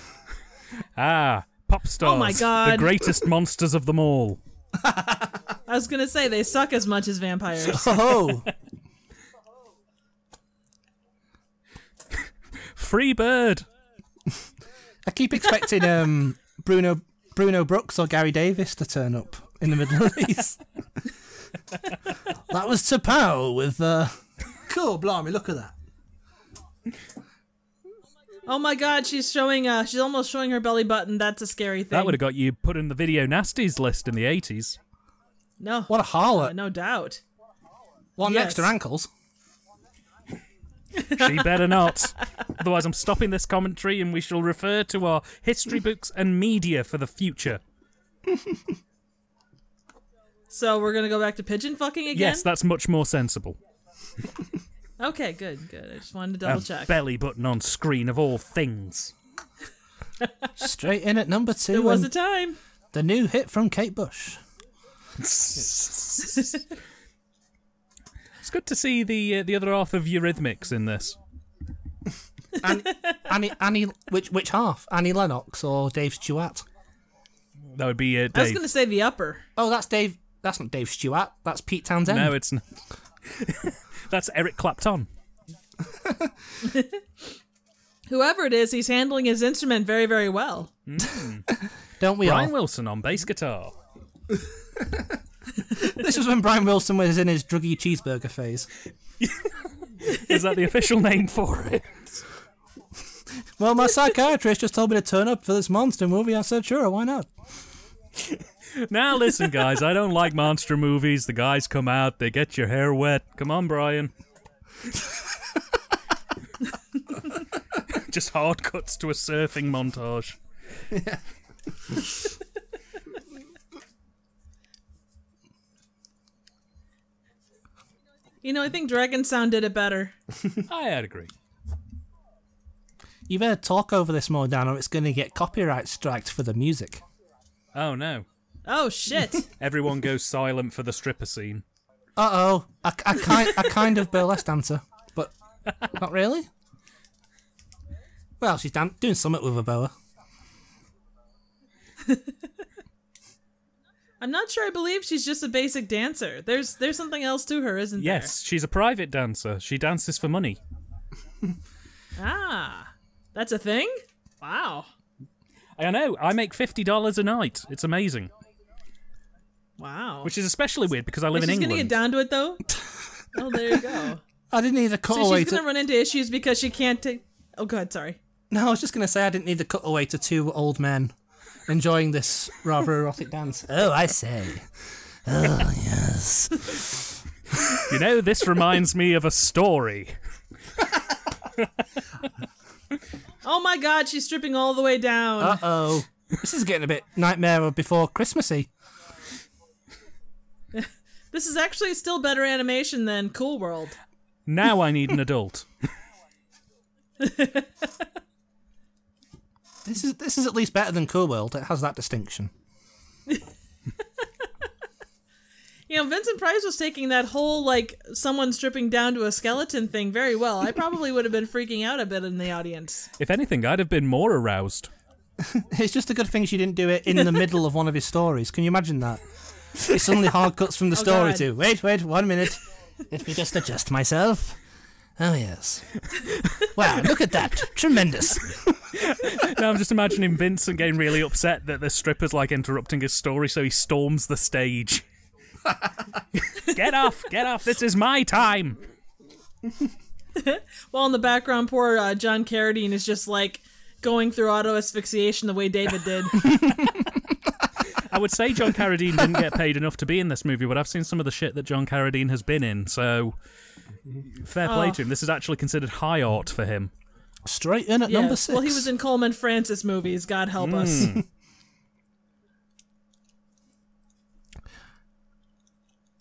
A: Ah, pop stars.
C: Oh my God.
A: The greatest monsters of them all.
C: I was gonna say they suck as much as vampires.
B: Oh,
A: Free bird.
B: I keep expecting um, Bruno Bruno Brookes or Gary Davies to turn up in the middle of these. that was Tapao with. Uh... Cool, blimey, look at that.
C: Oh my god, she's showing uh she's almost showing her belly button. That's a scary thing.
A: That would have got you put in the video nasties list in the 80s.
C: no.
B: What a harlot.
C: No doubt.
B: One
C: yes.
B: next to her ankles.
A: She better not. Otherwise, I'm stopping this commentary and we shall refer to our history books and media for the future.
C: So we're gonna go back to pigeon fucking again?
A: Yes, that's much more sensible.
C: Okay, good, good. I just wanted to
A: A
C: double check.
A: belly button on screen of all things.
B: Straight in at number two.
C: There was
B: and
C: a time.
B: the new hit from Kate Bush.
A: It's good to see the uh, the other half of Eurythmics in this.
B: Annie, Annie, Annie, which which half? Annie Lennox or Dave Stewart?
A: That would be uh,
C: I was gonna say the upper.
B: Oh, that's Dave. That's not Dave Stewart. That's Pete Townshend.
A: No, it's not. That's Eric Clapton.
C: Whoever it is, he's handling his instrument very, very well. Hmm.
B: Don't we
A: Brian
B: all?
A: Wilson on bass guitar.
B: This was when Brian Wilson was in his druggy cheeseburger phase.
A: Is that the official name for it?
B: Well, my psychiatrist just told me to turn up for this monster movie. I said, sure, why not?
A: Now listen, guys, I don't like monster movies. The guys come out, they get your hair wet. Come on, Brian. Just hard cuts to a surfing montage. Yeah.
C: You know, I think Dragon Sound did it better.
A: I'd agree.
B: You better talk over this more, Dan, or it's going to get copyright striked for the music.
A: Oh no.
C: Oh shit!
A: Everyone goes silent for the stripper scene.
B: Uh oh, a, a kind a kind of burlesque dancer, but not really. Well, she's dan- doing something with a boa.
C: I'm not sure. I believe she's just a basic dancer. There's there's something else to her, isn't there?
A: Yes, she's a private dancer. She dances for money.
C: Ah, that's a thing. Wow.
A: I know. I make fifty dollars a night. It's amazing.
C: Wow.
A: Which is especially weird because I live
C: she's
A: in
C: gonna get down to it though. oh, there you go.
B: I didn't need a
C: So she's gonna
B: to.
C: run into issues because she can't take. Oh, god, sorry.
B: No, I was just going to say I didn't need a cutaway to two old men enjoying this rather erotic dance. Oh, I say. Oh, yes.
A: You know, this reminds me of a story.
C: Oh my god, she's stripping all the way down.
B: Uh oh. This is getting a bit Nightmare Before Christmassy.
C: This is actually still better animation than Cool World.
A: Now I need an adult.
B: This is this is at least better than Cool World. It has that distinction.
C: You know, Vincent Price was taking that whole like someone stripping down to a skeleton thing very well. I probably would have been freaking out a bit in the audience.
A: If anything, I'd have been more aroused.
B: It's just a good thing she didn't do it in the middle of one of his stories. Can you imagine that? It suddenly hard cuts from the story
C: God.
B: to wait, wait, one minute. Let me just adjust myself. Oh yes. Wow, look at that. Tremendous.
A: Now I'm just imagining Vincent getting really upset that the stripper's like interrupting his story, so he storms the stage. get off! Get off! This is my time!
C: While in the background, poor uh, John Carradine is just like going through auto asphyxiation the way David did.
A: I would say John Carradine didn't get paid enough to be in this movie, but I've seen some of the shit that John Carradine has been in, so fair play
C: Oh.
A: to him. This is actually considered high art for him.
B: Straight in at number six.
C: Well, he was in Coleman Francis movies. God help us. Hmm.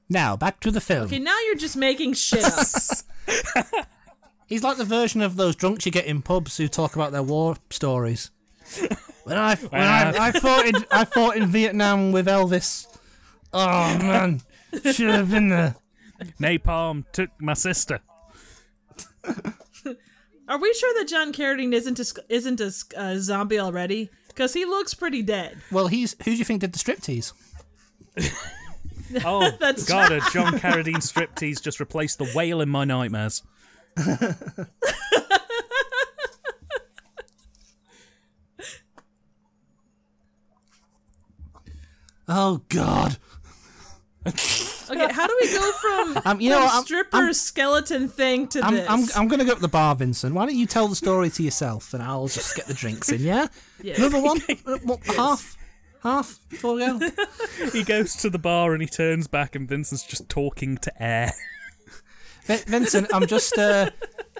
B: Now back to the film.
C: Okay, now you're just making shit up.
B: He's like the version of those drunks you get in pubs who talk about their war stories. When I when I, I fought in I fought in Vietnam with Elvis. Oh man, should have been there.
A: Napalm took my sister.
C: Are we sure that John Carradine isn't a, isn't a uh, zombie already? Because he looks pretty dead.
B: Well, he's who do you think did the striptease?
A: Oh,
C: That's
A: God, a John Carradine striptease just replaced the whale in my nightmares.
B: Oh God.
C: Okay, how do we go from,
B: Um, you know
C: from
B: what, I'm-
C: stripper
B: I'm-
C: skeleton thing to
B: I'm,
C: this?
B: I'm, I'm going to go up the bar, Vincent. Why don't you tell the story to yourself and I'll just get the drinks in, yeah?
C: Yeah.
B: Another one? Uh, what, Half? Half before we go?
A: He goes to the bar and he turns back, and Vincent's just talking to air.
B: Vin- Vincent, I'm just, uh,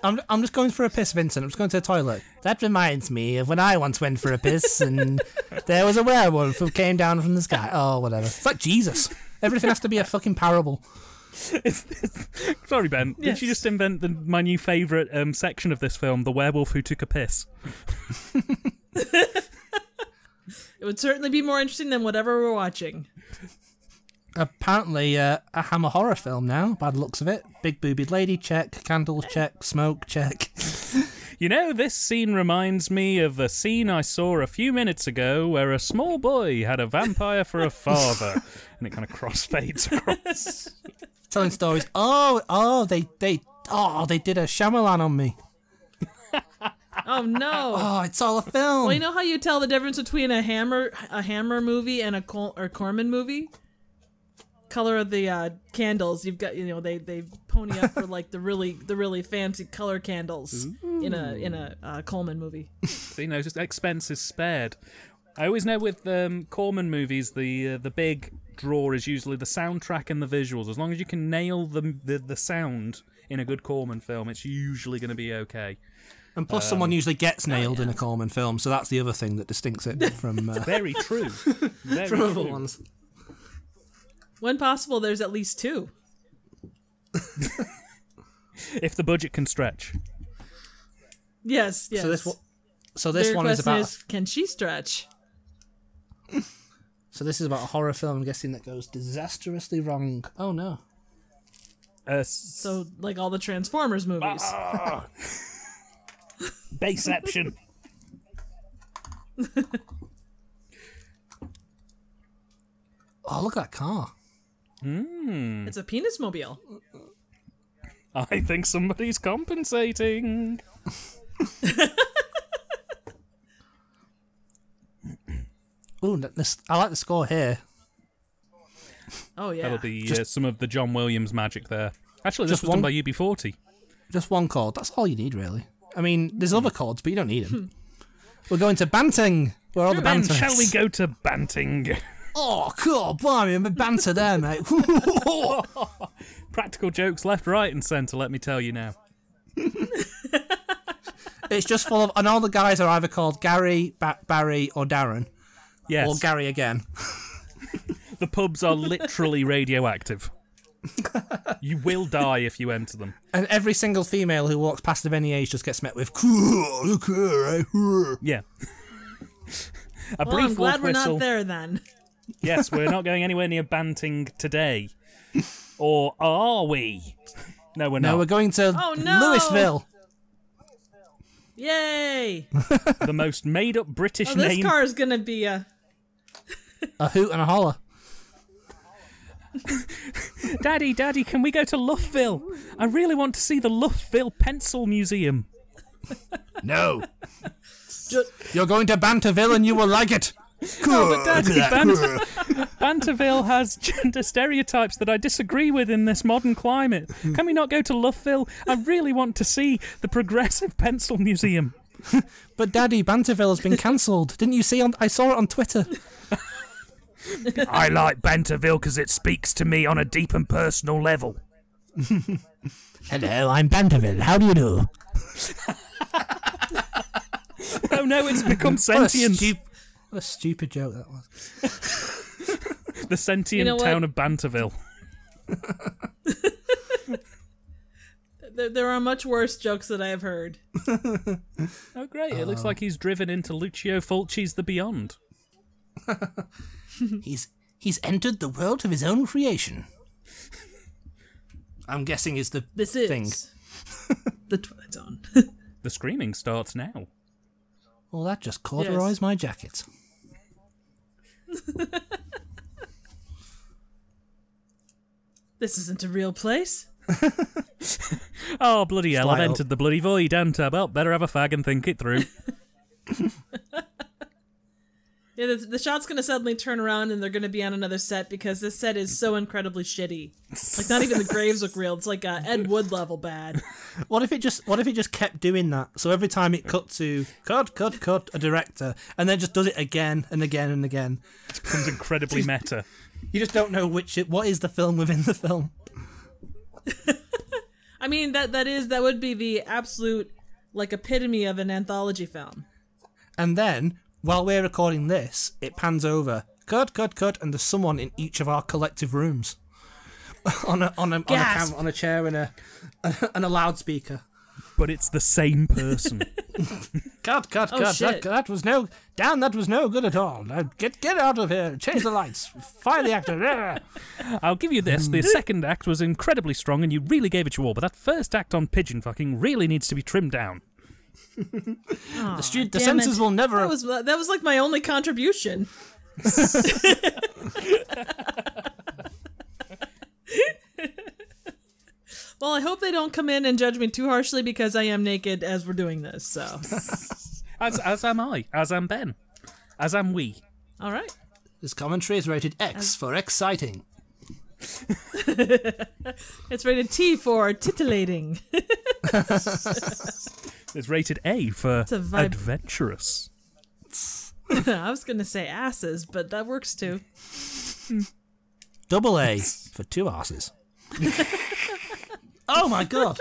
B: I'm, I'm just going for a piss, Vincent. I'm just going to the toilet. That reminds me of when I once went for a piss and there was a werewolf who came down from the sky. Oh, whatever. It's like Jesus. Everything has to be a fucking parable.
A: Sorry, Ben. Did you just invent the, my new favourite um, section of this film, the werewolf who took a piss?
C: It would certainly be more interesting than whatever we're watching.
B: Apparently, uh, a hammer horror film now, by the looks of it. Big boobied lady, check. Candles, check. Smoke, check.
A: You know, this scene reminds me of a scene I saw a few minutes ago where a small boy had a vampire for a father. and it kind of crossfades across.
B: Telling stories. Oh, oh, they, they, oh, they did a Shyamalan on me.
C: Oh no.
B: Oh, it's all a film.
C: Well, you know how you tell the difference between a Hammer a Hammer movie and a Col- or Corman movie? Color of the uh, candles. You've got you know they they pony up for like the really the really fancy color candles in a in a uh, Coleman movie.
A: So, you know, just expenses spared. I always know with um, Corman movies, the uh, the big draw is usually the soundtrack and the visuals. As long as you can nail the the, the sound in a good Corman film, it's usually going to be okay.
B: and plus,
A: um,
B: someone usually gets
A: oh,
B: nailed in a Corman film, so that's the other thing that distincts it from uh,
A: Very true. Very
B: from other ones.
C: When possible, there's at least two.
A: If the budget can stretch.
C: Yes, yes.
B: So this one, so
C: The
B: this one is
C: question
B: about
C: is, can she stretch?
B: so this is about a horror film. I'm guessing that goes disastrously wrong. Oh no.
A: Uh,
C: So like all the Transformers movies.
A: Baseception.
B: Oh look at that car.
C: It's a penis mobile.
A: I think somebody's compensating.
B: Ooh, this, I like the score here.
C: Oh yeah.
A: That'll be uh, some of the John Williams magic there. Actually, this
B: Just
A: was done
B: one-
A: by UB40.
B: Just one chord. That's all you need, really. I mean, there's other chords, but you don't need them. We're going to Banting, where all the
A: Then
B: banter.
A: shall we go to Banting?
B: Oh, cool, blimey, a banter there, mate.
A: Practical jokes left, right, and centre. Let me tell you now.
B: it's just full of, and all the guys are either called Gary, ba- Barry, or Darren,
A: Yes,
B: or Gary again.
A: the pubs are literally radioactive. you will die if you enter them.
B: And every single female who walks past of any age just gets met with, cool, look here, eh.
A: Yeah. A
C: well,
A: brief
C: I'm glad we're
A: whistle.
C: not there then.
A: Yes, we're not going anywhere near Banting today. Or are we? No, we're not.
B: No, we're going to
C: Oh, no.
B: Louisville.
C: Yay!
A: The most made-up British
C: Oh, this
A: name.
C: car is gonna be a.
B: A hoot and a holler.
A: Daddy, Daddy, can we go to Loughville? I really want to see the Loughville Pencil Museum.
B: No.
C: Ju-
B: You're going to Banterville and you will like it. Cool.
A: but Daddy,
B: look.
A: Banter- Banterville has gender stereotypes that I disagree with in this modern climate. Can we not go to Loughville? I really want to see the Progressive Pencil Museum.
B: But Daddy, Banterville has been cancelled. Didn't you see on? I saw it on Twitter.
A: I like Banterville because it speaks to me on a deep and personal level.
B: Hello, I'm Banterville. How do you do?
A: Oh no, it's become
B: What a,
A: sentient.
B: stu- what a stupid joke that was.
A: the sentient
C: You know
A: town of Banterville.
C: There, there are much worse jokes that I have heard.
A: Oh great, it looks oh. like he's driven into Lucio Fulci's The Beyond.
B: He's he's entered the world of his own creation. I'm guessing is the
C: This is
B: thing.
C: the Twilight Zone.
A: The screaming starts now.
B: Well, that just corduroys
C: Yes.
B: my jacket.
C: this isn't a real place.
A: Oh bloody hell, I've entered the bloody void, and uh, well, better have a fag and think it through.
C: Yeah, the, the shot's gonna suddenly turn around and they're gonna be on another set because this set is so incredibly shitty. Like not even the graves look real. It's like uh, Ed Wood level bad.
B: What if it just what if it just kept doing that? So every time it cut to cut, cut, cut a director, and then just does it again and again and again.
A: It becomes incredibly meta.
B: You just don't know which it, what is the film within the film.
C: I mean that that is that would be the absolute like epitome of an anthology film.
B: And then while we're recording this, it pans over, cut, cut, cut, and there's someone in each of our collective rooms. on a on a on a, cam, on a chair and a and a loudspeaker.
A: But it's the same person.
B: Cut, cut,
C: Oh,
B: cut. That,
C: shit.
B: that was no Dan. That was no good at all. Now get get out of here. Change the lights. Fire the actor.
A: I'll give you this. The second act was incredibly strong and you really gave it your all, but that first act on pigeon fucking really needs to be trimmed down.
B: The street, the
C: damn
B: censors
C: it.
B: will never.
C: That was that was like my only contribution. well, Well, I hope they don't come in and judge me too harshly because I am naked as we're doing this. So,
A: As as am I. As am Ben. As am we.
C: all right.
B: This commentary is rated X for exciting.
C: It's rated T for titillating.
A: It's rated A for
C: a vibe.
A: adventurous.
C: I was gonna say asses, but that works too.
B: Double A for two asses. oh my god,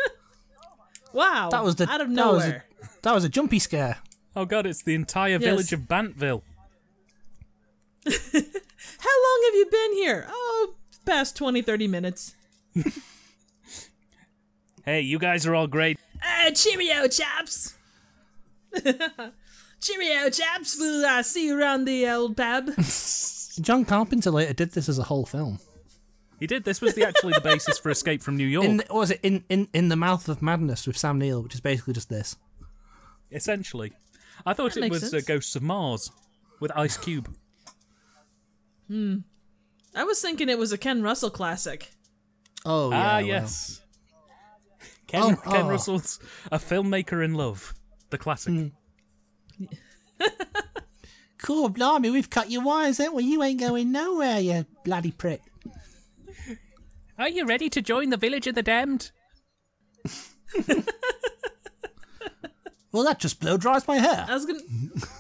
C: Wow,
B: that was the
C: out of
B: that was a-
C: nowhere.
B: that was a jumpy scare.
A: Oh god, it's the entire village of Bantville.
C: How long have you been here? Oh, past 20, 30 minutes.
A: Hey, you guys are all great.
C: Uh, cheerio, chaps. cheerio, chaps. We'll uh, see you around the old pub.
B: John Carpenter later did this as a whole film.
A: He did. This was the actually the basis for Escape from New York.
B: In what was it in, in in the mouth of madness with Sam Neill, which is basically just this.
A: essentially, I thought
C: That
A: it was uh. Ghosts of Mars with Ice Cube. Hmm.
C: I was thinking it was a Ken Russell classic.
B: Oh yeah,
A: ah,
B: well.
A: yes. Ken,
B: Oh,
A: Ken
B: oh.
A: Russell's A Filmmaker in Love, the classic.
B: Hmm. Cool, blimey, we've cut your wires, ain't we? You ain't going nowhere, you bloody prick.
A: Are you ready to join the Village of the Damned?
B: Well, that just blow dries my hair.
C: Gonna.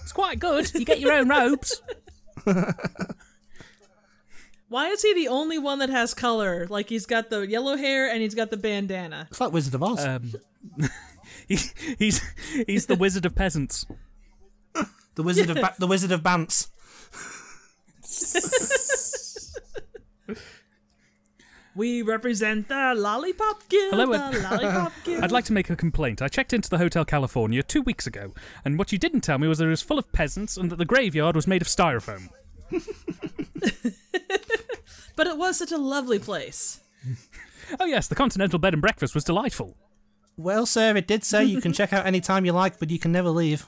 A: It's quite good. You get your own robes.
C: Why is he the only one that has color? Like he's got the yellow hair and he's got the bandana.
B: It's like Wizard of Oz.
A: Um, he, he's he's the Wizard of Peasants.
B: the Wizard of ba- the Wizard of Bants.
C: We represent the Lollipop Guild.
A: Hello,
C: the Lollipop Guild.
A: I'd like to make a complaint. I checked into the Hotel California two weeks ago, and what you didn't tell me was that it was full of peasants and that the graveyard was made of styrofoam.
C: But it was such a lovely place.
A: Oh yes, the continental bed and breakfast was delightful.
B: Well, sir, it did say you can check out any time you like, but you can never leave.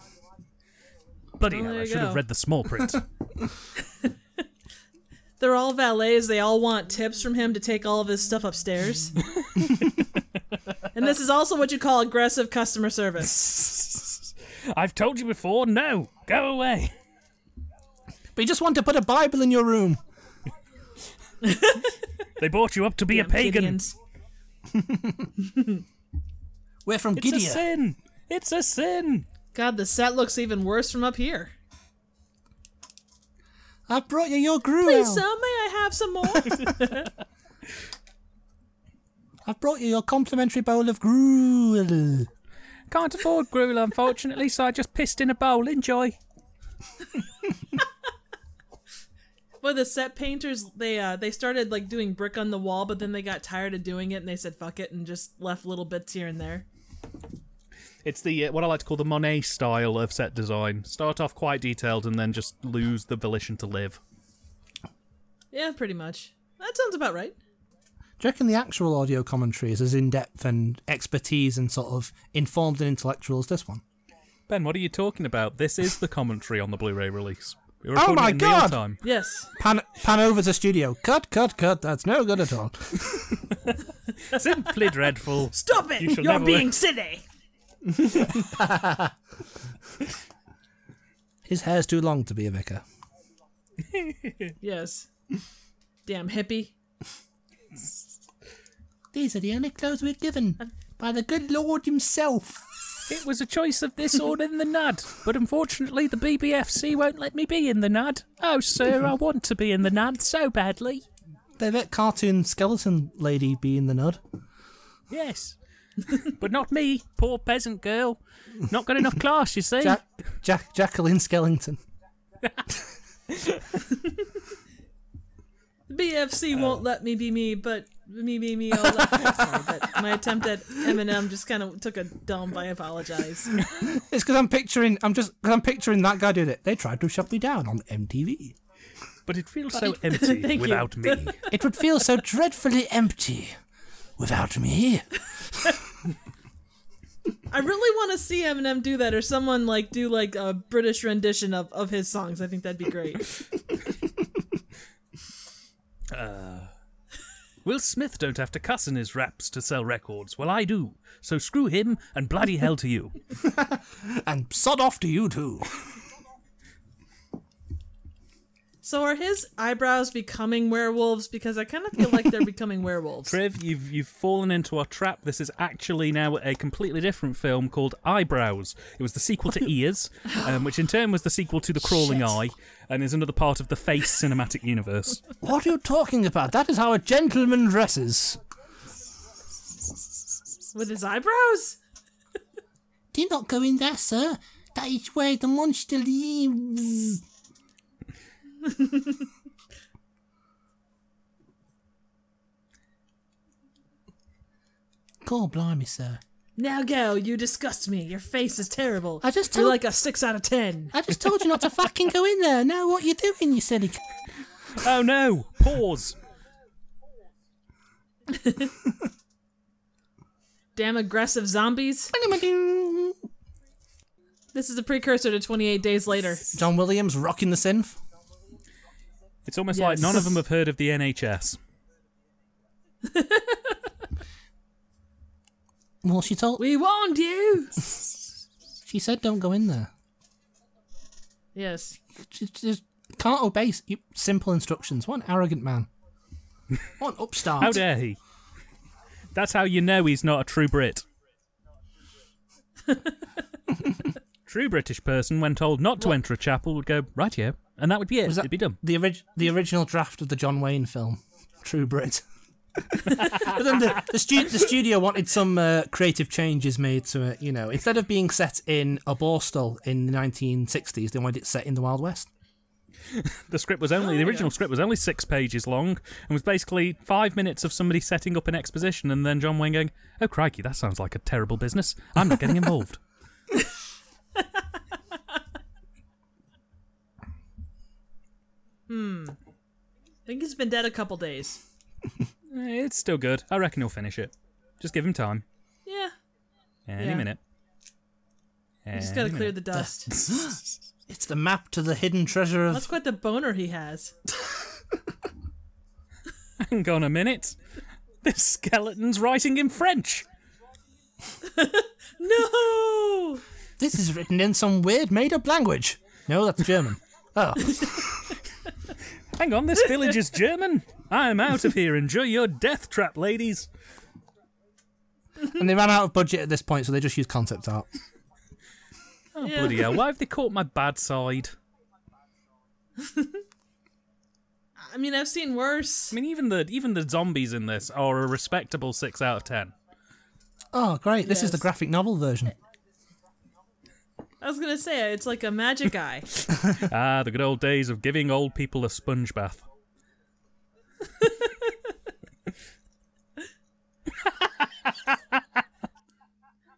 A: Bloody
C: Well,
A: hell, I
C: you
A: should have read the small print.
C: They're all valets. They all want tips from him to take all of his stuff upstairs. and this is also what you call aggressive customer service.
A: I've told you before, no, go away.
B: But you just want to put a Bible in your room.
A: They brought you up to be a pagan.
B: We're from Gideon.
A: It's a
B: Gideon.
A: sin. It's a sin.
C: God, the set looks even worse from up here.
B: I brought you your gruel.
C: Please, sir, may I have some more?
B: I've brought you your complimentary bowl of gruel.
A: Can't afford gruel, unfortunately, so I just pissed in a bowl. Enjoy.
C: Well, the set painters they uh they started like doing brick on the wall, but then they got tired of doing it and they said fuck it and just left little bits here and there.
A: It's the uh, what I like to call the Monet style of set design. Start off quite detailed and then just lose the volition to live.
C: Yeah, pretty much. That sounds about right.
B: Do you reckon the actual audio commentary is as in depth and expertise and sort of informed and intellectual as this one?
A: Ben, what are you talking about? This is the commentary on the Blu-ray release. We're
B: Oh my
A: it in real
B: God!
A: time.
C: Yes.
B: Pan, pan over to studio. Cut, cut, cut. That's no good at all.
A: Simply dreadful.
C: Stop it!
A: You
C: You're
A: never-
C: being silly.
B: His hair's too long to be a vicar.
C: Yes. Damn hippie.
B: These are the only clothes we're given by the good Lord himself.
A: It was a choice of this or in the nud, but unfortunately the BBFC won't let me be in the nud. Oh, sir, I want to be in the nud so badly.
B: They let cartoon skeleton lady be in the nud.
A: Yes. but not me, poor peasant girl. Not got enough class, you see.
B: Jack, Jack, Jacqueline Skellington.
C: The BFC won't let me be me, but me me, me. I'll let Sorry, but my attempt at Eminem just kind of took a dump. I apologize.
B: It's because I'm picturing. I'm just. Cause I'm picturing that guy doing it. They tried to shut me down on MTV.
A: But it feels so empty
C: Thank you.
A: without me.
B: It would feel so dreadfully empty without me.
C: I really want to see Eminem do that, or someone like do like a British rendition of of his songs. I think that'd be great.
A: Uh, Will Smith don't have to cuss in his raps to sell records. Well, I do. So screw him and bloody hell to you.
B: And sod off to you too.
C: So are his eyebrows becoming werewolves? Because I kind of feel like they're becoming werewolves.
A: Triv, you've you've fallen into our trap. This is actually now a completely different film called Eyebrows. It was the sequel to Ears, um, which in turn was the sequel to The Crawling
C: Shit.
A: Eye, and is another part of the Face cinematic universe.
B: What are you talking about? That is how a gentleman dresses.
C: With his eyebrows?
B: Do not go in there, sir. That is where the monster lives. God blimey, sir.
C: Now go, you disgust me. Your face is terrible.
B: I just
C: You're
B: told-
C: like a six out of ten.
B: I just told you not to fucking go in there. Now what you doing, you silly? c-
A: oh no! Pause.
C: Damn aggressive zombies. This is a precursor to 28 Days Later.
B: John Williams rocking the synth.
A: It's almost like none of them have heard of the NHS.
B: Well, she told.
C: We warned you!
B: She said, "Don't go in there."
C: yes.
B: She just can't obey simple instructions. What an arrogant man. What an upstart.
A: How dare he? That's how you know he's not a true Brit. true British person, when told not to enter a chapel, would go right here, and that would be it.
B: Was that
A: It'd be done.
B: the orig- the original draft of the John Wayne film, True Brit? but then the, the, stu- the studio wanted some uh, creative changes made to it. You know, instead of being set in a borstal in the 1960s, they wanted it set in the Wild West.
A: The script was only the original script was only six pages long and was basically five minutes of somebody setting up an exposition and then John Wayne going, "Oh crikey, that sounds like a terrible business. I'm not getting involved."
C: I think he's been dead a couple days.
A: Eh, it's still good. I reckon he'll finish it. Just give him time.
C: Yeah.
A: Any
C: Yeah.
A: minute.
C: Just
A: Any
C: gotta clear the dust.
B: It's the map to the hidden treasure of.
C: That's quite the boner he has.
A: Hang on a minute. This skeleton's writing in French.
C: No!
B: This is written in some weird made up language. No, that's German. Oh,
A: Hang on, this village is German. I'm out of here. Enjoy your death trap, ladies.
B: and they ran out of budget at this point, so they just used concept art.
A: Oh,
C: Yeah.
A: bloody hell. Why have they caught my bad side?
C: I mean, I've seen worse.
A: I mean, even the even the zombies in this are a respectable six out of ten.
B: Oh, great! This is the graphic novel version.
C: I was gonna say, it's like a magic eye.
A: Ah, the good old days of giving old people a sponge bath.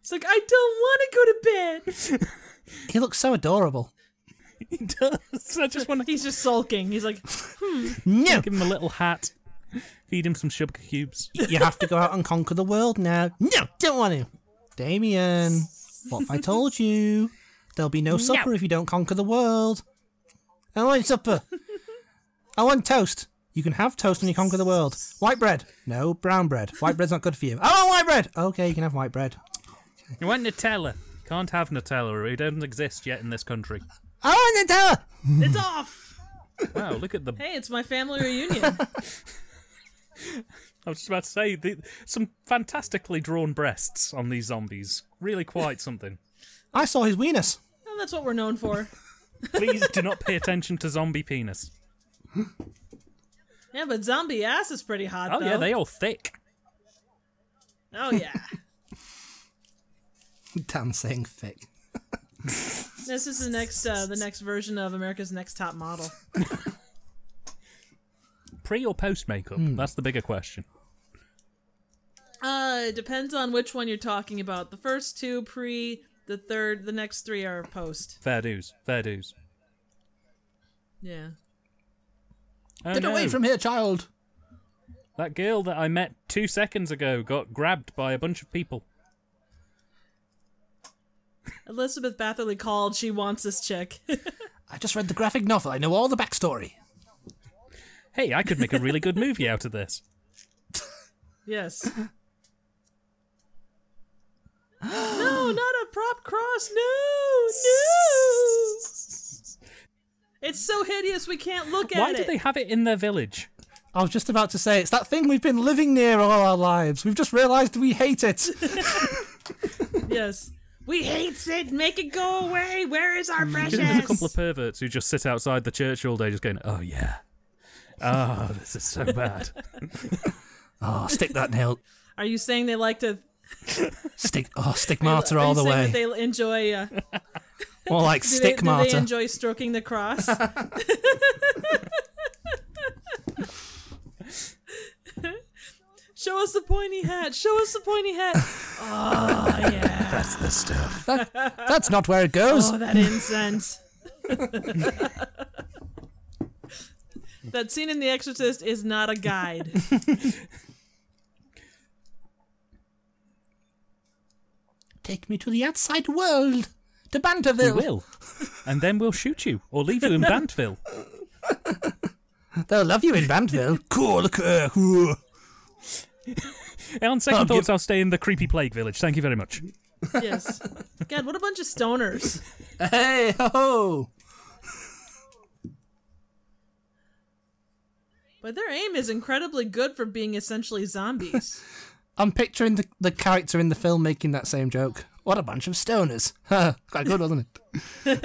C: It's like, I don't want to go to bed.
B: He looks so adorable.
A: He does. I just want to
C: He's just sulking. He's like,
B: No,
A: give him a little hat, feed him some sugar cubes.
B: you have to go out and conquer the world now. No, don't want to. Damien, what if I told you? There'll be no supper if you don't conquer the world. I want supper. I want toast. You can have toast when you conquer the world. White bread. No, brown bread. White bread's not good for you. I want white bread. Okay, you can have white bread.
A: You want Nutella? Can't have Nutella. It doesn't exist yet in this country.
B: I want Nutella.
C: it's off.
A: Wow, look at the.
C: Hey, it's my family reunion.
A: I was just about to say the, some fantastically drawn breasts on these zombies. Really quite something.
B: I saw his weenus.
C: Well, that's what we're known for.
A: Please do not pay attention to zombie penis.
C: Yeah, but zombie ass is pretty hot,
A: Oh
C: though.
A: yeah, they all thick.
C: Oh, yeah.
B: Damn saying thick.
C: this is the next, uh, the next version of America's Next Top Model.
A: Pre or post makeup? That's the bigger question.
C: Uh, it depends on which one you're talking about. The first two pre, the third, the next three are post.
A: Fair dues. Fair dues.
C: Yeah.
A: Oh,
B: Get
A: no.
B: away from here, child.
A: That girl that I met two seconds ago got grabbed by a bunch of people.
C: Elizabeth Bathory called. She wants this chick.
B: I just read the graphic novel. I know all the backstory.
A: Hey, I could make a really good movie out of this.
C: Yes. no, not a prop cross. No, no. It's so hideous we can't look at it!
A: Why
C: it.
A: did they have it in their village?
B: I was just about to say, it's that thing we've been living near all our lives. We've just realised we hate it.
C: Yes. We hate it. Make it go away. Where is our precious?
A: There's a couple of perverts who just sit outside the church all day, just going, "Oh yeah, oh this is so bad."
B: oh, stick that nail.
C: Are you saying they like to?
B: Stick, oh, stigmata
C: are
B: all the way.
C: That they enjoy. Uh,
B: More like
C: do, they, do they enjoy stroking the cross? Show us the pointy hat. Show us the pointy hat. Oh yeah.
A: That's the stuff.
B: That's not where it goes.
C: Oh, that incense. that scene in The Exorcist is not a guide.
B: Take me to the outside world. To Banterville.
A: We
B: Banterville.
A: will, and then we'll shoot you or leave you in Bantville.
B: They'll love you in Banterville. cool. Uh, cool.
A: On second thoughts,
B: give-
A: I'll stay in the creepy plague village. Thank you very much.
C: Yes. God, what a bunch of stoners.
B: Hey ho!
C: But their aim is incredibly good for being essentially zombies.
B: I'm picturing the, the character in the film making that same joke. What a bunch of stoners. Quite good, wasn't it?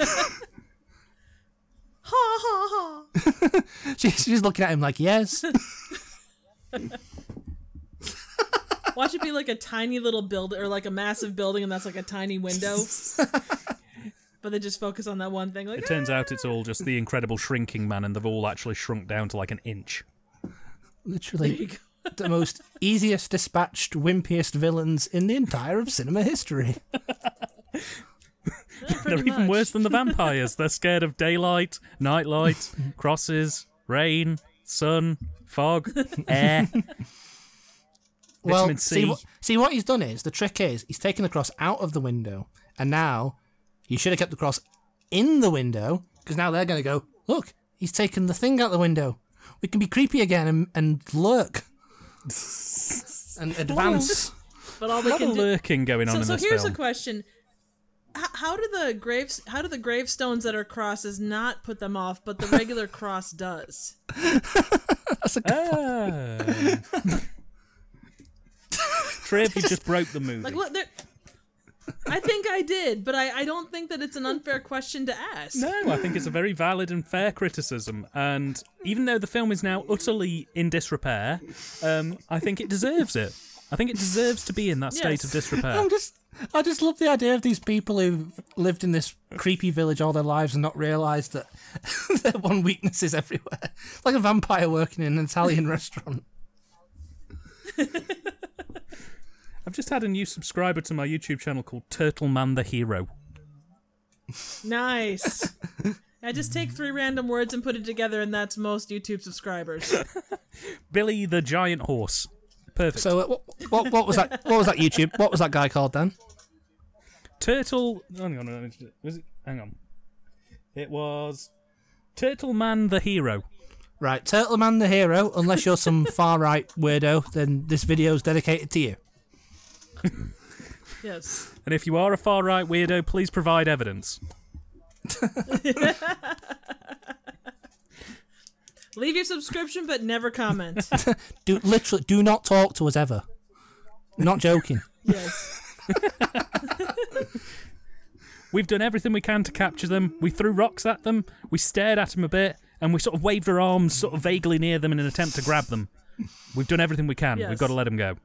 C: ha ha ha.
B: She, she's looking at him like, yes.
C: Watch it be like a tiny little building or like a massive building and that's like a tiny window. but they just focus on that one thing. Like,
A: It turns out ah! it's all just the incredible shrinking man, and they've all actually shrunk down to like an inch.
B: Literally the most easiest dispatched, wimpiest villains in the entire of cinema history.
C: "Eh,
A: They're
C: pretty
A: even
C: much."
A: worse than the vampires. They're scared of daylight, nightlight, crosses, rain, sun, fog, air.
B: Well,
A: Vitamin
B: see, what, see what he's done is the trick is he's taken the cross out of the window, and now you should have kept the cross in the window because now they're going to go look. He's taken the thing out the window. We can be creepy again and, and lurk and advance.
C: But all they can
A: of
C: do.
A: lurking going on
C: So,
A: in
C: so
A: this
C: here's
A: film.
C: a question. H- how do the graves how do the gravestones that are crosses not put them off but the regular cross does
B: That's a
A: Ah. Triv, you just broke the movie.
C: like what they're i think i did but I, I don't think that it's an unfair question to ask
A: No, I think it's a very valid and fair criticism. And even though the film is now utterly in disrepair, um, I think it deserves it. I think it deserves to be in that state
C: Yes.
A: of disrepair.
B: I'm just, I just love the idea of these people who've lived in this creepy village all their lives and not realised that their one weakness is everywhere. It's like a vampire working in an Italian restaurant.
A: I've just had a new subscriber to my YouTube channel called Turtle Man the Hero.
C: nice i just take three random words and put it together and that's most youtube subscribers
A: Billy the Giant Horse. Perfect.
B: So, uh, what, what, what was that? What was that YouTube? What was that guy called then?
A: Turtle. Hang on, hang on, was it? Hang on. It was Turtle Man the Hero.
B: Right, Turtle Man the hero. Unless you're some far right weirdo, then this video is dedicated to you.
C: yes
A: And if you are a far right weirdo, please provide evidence.
C: leave your subscription but never comment
B: Do literally do not talk to us ever. Not joking.
C: yes
A: We've done everything we can to capture them. We threw rocks at them. We stared at them a bit, and we sort of waved our arms sort of vaguely near them in an attempt to grab them. We've done everything we can.
C: Yes.
A: We've got to let them go.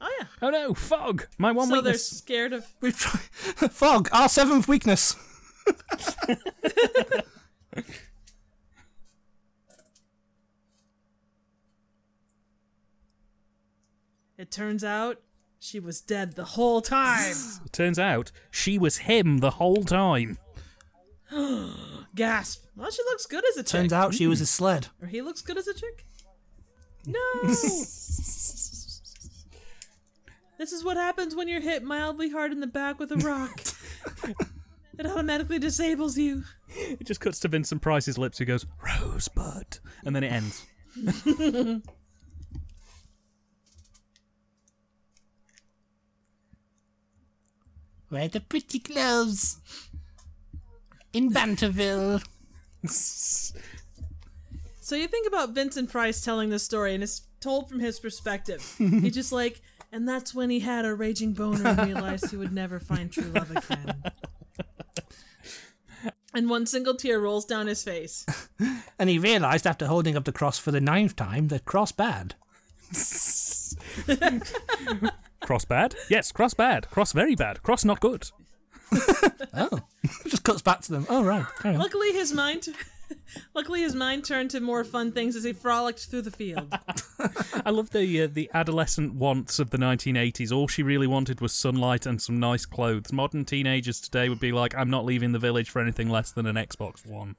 C: Oh yeah
A: Oh no, fog! My one
C: so they're scared of
B: We've tried. Fog, our seventh weakness.
C: it turns out she was dead the whole time
A: It turns out she was him the whole time.
C: gasp well she looks good as a chick
B: Turns out she was a sled.
C: or he looks good as a chick no this is what happens when you're hit mildly hard in the back with a rock. it automatically disables you.
A: It just cuts to Vincent Price's lips, who goes, Rosebud. And then it ends.
B: Wear the pretty clothes. In Banterville.
C: so you think about Vincent Price telling this story, and it's told from his perspective. He's just like, and that's when he had a raging boner and realized he would never find true love again. And one single tear rolls down his face.
B: And he realised after holding up the cross for the ninth time that cross bad.
A: Cross bad? Yes, cross bad. Cross very bad. Cross not good.
B: Oh. Just cuts back to them. Oh, right.
C: Luckily, his mind. Luckily, his mind turned to more fun things as he frolicked through the field.
A: I love the uh, the adolescent wants of the 1980s. All she really wanted was sunlight and some nice clothes. Modern teenagers today would be like, "I'm not leaving the village for anything less than an Xbox One."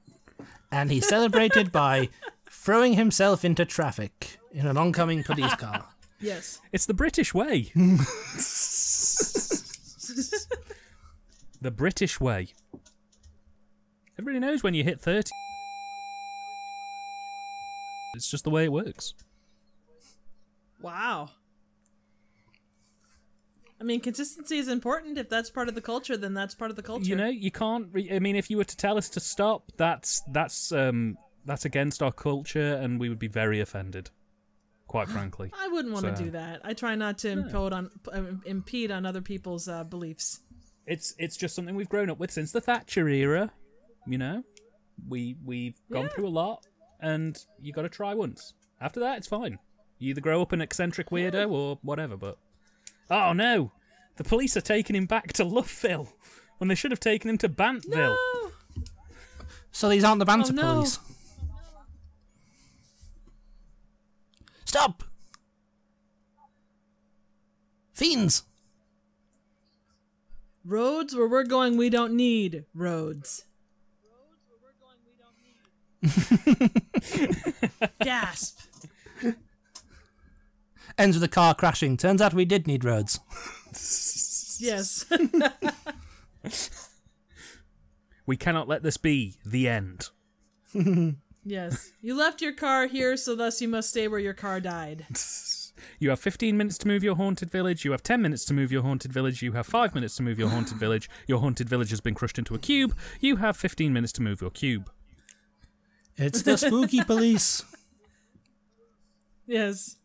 B: And he celebrated by throwing himself into traffic in an oncoming police car.
C: Yes.
A: It's the British way. the British way. Everybody knows when you hit 30. It's just the way it works.
C: Wow. I mean, consistency is important. If that's part of the culture, then that's part of the culture.
A: You know, you can't. Re- I mean, if you were to tell us to stop, that's that's um that's against our culture, and we would be very offended. Quite frankly,
C: I wouldn't want to do that. I try not to impode on, uh, impede on other people's uh, beliefs.
A: it's it's just something we've grown up with since the Thatcher era. You know, we we've gone
C: Yeah.
A: through a lot, and you got to try once. After that, it's fine. You either grow up an eccentric weirdo or whatever. But oh no, the police are taking him back to Louveville when they should have taken him to Bantville.
C: No!
B: So these aren't the banter
C: Oh, no.
B: police. Stop! Fiends!
C: Roads where we're going, we don't need roads. Gasp.
B: Ends with a car crashing. Turns out we did need roads.
C: Yes.
A: We cannot let this be the end.
C: yes. You left your car here, so thus you must stay where your car died.
A: You have 15 minutes to move your haunted village. You have 10 minutes to move your haunted village. You have 5 minutes to move your haunted village. Your haunted village has been crushed into a cube. You have 15 minutes to move your cube.
B: It's the spooky police.
C: Yes.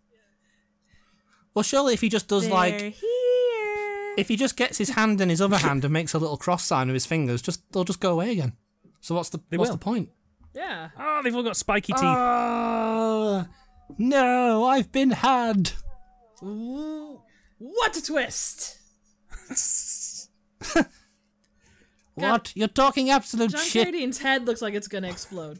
B: Well, surely if he just does
C: They're
B: like,
C: here.
B: if he just gets his hand in his other hand and makes a little cross sign with his fingers, just they'll just go away again. So what's the what's
A: will.
B: the point?
C: Yeah.
A: Oh, they've all got spiky teeth.
B: Oh no, I've been had.
C: Ooh, what a twist!
B: What? You're talking absolute
C: John
B: shit.
C: Carradine's head looks like it's gonna explode.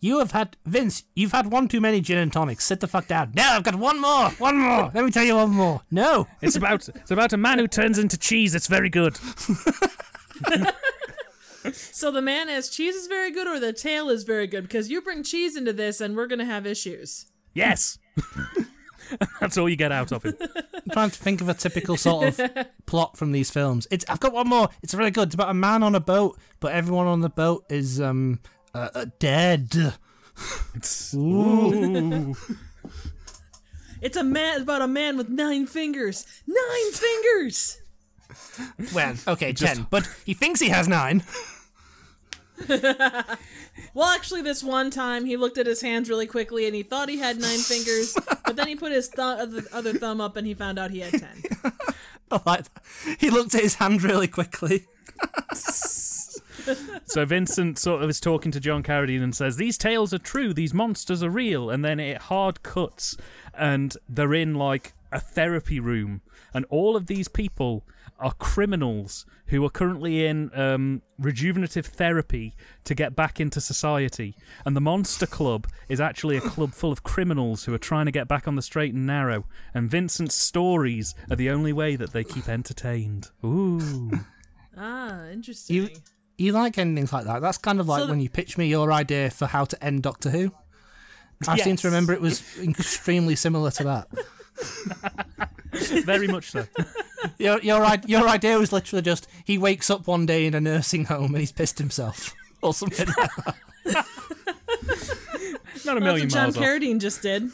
B: You have had Vince. You've had one too many gin and tonics. Sit the fuck down. No, I've got one more. One more. Let me tell you one more. No.
A: It's about it's about a man who turns into cheese. It's very good.
C: So the man as cheese is very good, or the tale is very good? Because you bring cheese into this, and we're gonna have issues.
A: Yes. That's all you get out of it.
B: I'm trying to think of a typical sort of plot from these films. It's. I've got one more. It's really good. It's about a man on a boat, but everyone on the boat is um uh, uh, dead.
A: Ooh.
C: It's a man about a man with nine fingers. Nine fingers.
B: Well, okay, ten, but he thinks he has nine.
C: Well, actually, this one time he looked at his hands really quickly and he thought he had nine fingers, but then he put his th- other, other thumb up and he found out he had ten.
B: I like that. He looked at his hand really quickly.
A: So Vincent sort of is talking to John Carradine and says, "These tales are true. These monsters are real." And then it hard cuts, and they're in like a therapy room, and all of these people are criminals who are currently in um, rejuvenative therapy to get back into society. And the Monster Club is actually a club full of criminals who are trying to get back on the straight and narrow. And Vincent's stories are the only way that they keep entertained. Ooh.
C: Ah, interesting.
B: You you like endings like that? That's kind of like
C: So
B: when you pitch me your idea for how to end Doctor Who. I seem to remember it was extremely similar to that.
A: Very much so.
B: Your your your idea was literally just he wakes up one day in a nursing home and he's pissed himself or something. like that.
A: Not a
C: That's
A: million
C: what John
A: miles off.
C: Carradine just did.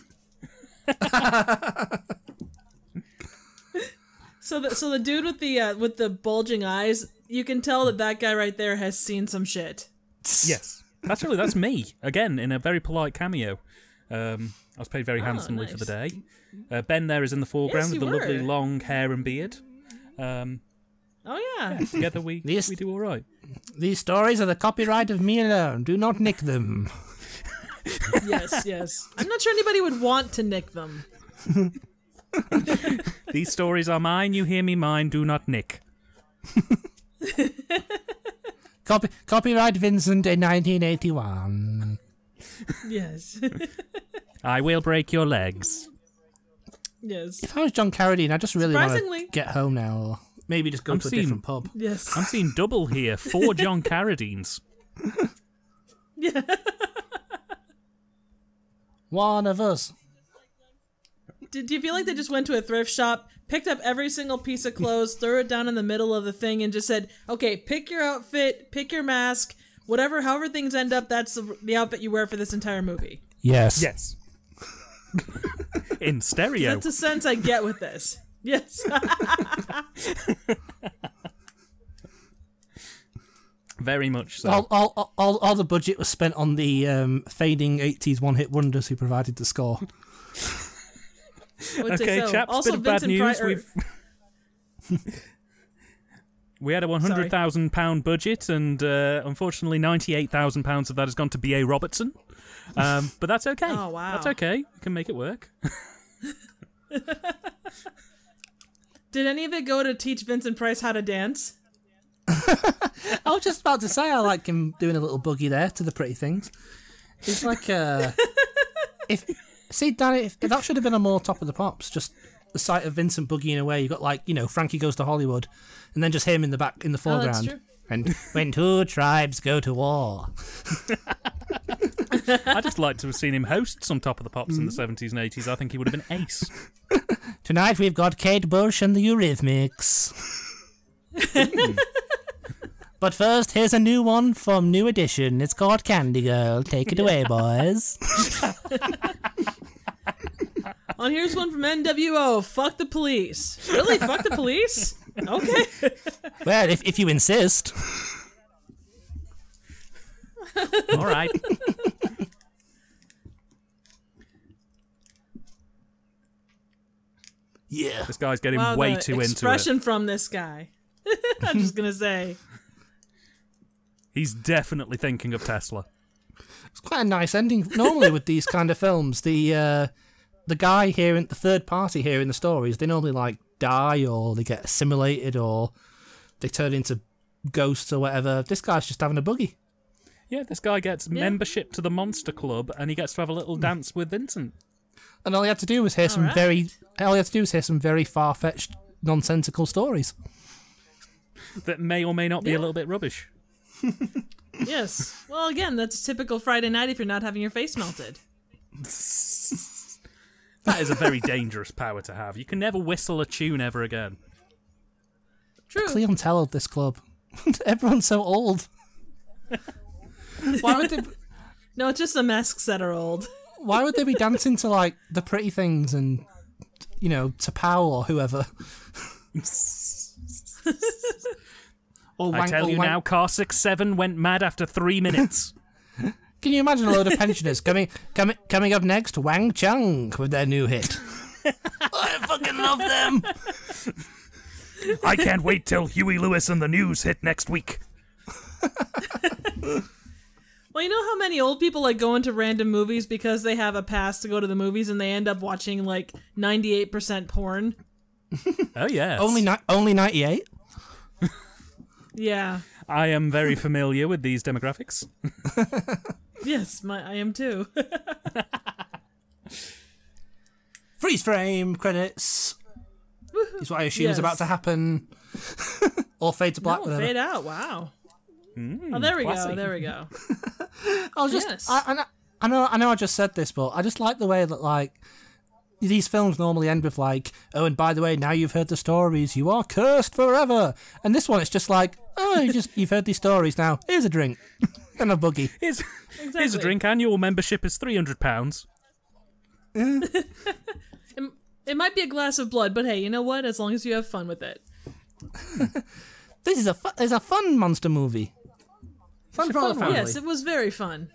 C: So the so the dude with the uh, with the bulging eyes, you can tell that that guy right there has seen some shit.
A: Yes, that's really that's me again in a very polite cameo. Um, I was paid very handsomely for the day. Uh, ben there is in the foreground
C: Yes,
A: with the
C: you
A: lovely long hair and beard. Um,
C: Oh yeah.
A: together we
B: Yes.
A: we do all right.
B: These stories are the copyright of me alone. Do not nick them.
C: yes, yes. I'm not sure anybody would want to nick them.
A: These stories are mine. You hear me? Mine. Do not nick.
B: Copy, copyright Vincent in 1981.
C: Yes.
A: I will break your legs.
C: yes.
B: If I was John Carradine, I just really want to get home now, or maybe just go
A: I'm
B: to a different pub.
C: Yes.
A: I'm seeing double here. Four John Carradines.
C: Yeah.
B: One of us.
C: Did you feel like they just went to a thrift shop, picked up every single piece of clothes, threw it down in the middle of the thing, and just said, "Okay, pick your outfit, pick your mask, whatever, however things end up, that's the, the outfit you wear for this entire movie."
B: Yes.
A: Yes. In stereo.
C: That's a sense I get with this. Yes.
A: Very much so.
B: All, all, all- all, all the budget was spent on the um, fading 80s one hit wonders who provided the score.
C: I
A: okay,
C: so.
A: chaps,
C: Also,
A: bit of bad news.
C: Pri- or-
A: We've we had a one hundred thousand pound budget, and uh, unfortunately, ninety eight thousand pounds of that has gone to B. A. Robertson. Um, but that's okay.
C: Oh, wow.
A: That's okay. We can make it work.
C: Did any of it go to teach Vincent Price how to dance?
B: I was just about to say I like him doing a little boogie there to the pretty things. It's like uh if see Danny, if, if that should have been a more top of the pops, just the sight of Vincent boogieing away. You got like you know Frankie goes to Hollywood, and then just him in the back in the
C: Oh, that's
B: foreground.
C: true.
B: and when two tribes go to war,
A: I'd just like to have seen him host some Top of the Pops
C: Mm.
A: in the seventies and eighties. I think he would have been ace.
B: tonight we've got Kate Bush and the Eurythmics. but first, here's a new one from New Edition. It's called Candy Girl. Take it away, boys.
C: Oh, and here's one from NWA. Fuck the police. Really? Fuck the police? Okay.
B: well, if if you insist.
A: All right.
B: Yeah.
A: This guy's getting
C: Wow,
A: way
C: the
A: too into it.
C: expression from this guy. I'm just gonna say.
A: He's definitely thinking of Tesla.
B: It's quite a nice ending. Normally, with these kind of films, the uh, the guy here, in, the third party here in the stories, they normally like die or they get assimilated or they turn into ghosts or whatever. This guy's just having a boogie.
A: Yeah, this guy gets membership to the Monster Club, and he gets to have a little hmm. dance with Vincent.
B: And all he had to do was hear some
C: Alright.
B: very, all he had to do was hear some very far fetched, nonsensical stories.
A: That may or may not be
C: Yeah.
A: a little bit rubbish.
C: Yes. Well, again, that's typical Friday night if you're not having your face melted.
A: That is a very dangerous power to have. You can never whistle a tune ever again.
C: True.
B: clientele of this club. Everyone's so old. why would they?
C: No, it's just the masks that are old.
B: Why would they be dancing to like the pretty things and you know to Pow or whoever? or
A: I
B: wank-
A: tell
B: or
A: you
B: wank-
A: now, car six seven went mad after three minutes.
B: Can you imagine a load of pensioners coming coming coming up next? Wang Chung with their new hit. I fucking love them.
A: I can't wait till Huey Lewis and the News hit next week.
C: Well, you know how many old people like go into random movies because they have a pass to go to the movies and they end up watching like 98% porn?
A: Oh yeah.
B: Only ni- only ninety eight.
C: Yeah.
A: I am very familiar with these demographics.
C: Yes, my I am too.
B: Freeze frame credits. Is what I assume is about to happen. or fade to black. whatever.
C: fade out. Wow. Hmm, oh, there we
A: classy.
C: go. There we go.
B: I was just,
C: Yes.
B: I, I, know, I know, I know, I just said this, but I just like the way that like these films normally end with like, oh, and by the way, now you've heard the stories, you are cursed forever. And this one, it's just like, oh, you just you've heard these stories now. Here's a drink and a buggy.
A: Here's, here's a drink. Annual membership is three hundred pounds.
C: It, it might might be a glass of blood, but hey, you know what? As long as you have fun with it.
B: This is a fu- it's a fun monster movie. Fun for all the
A: fun
B: family.
C: Yes, it was very fun.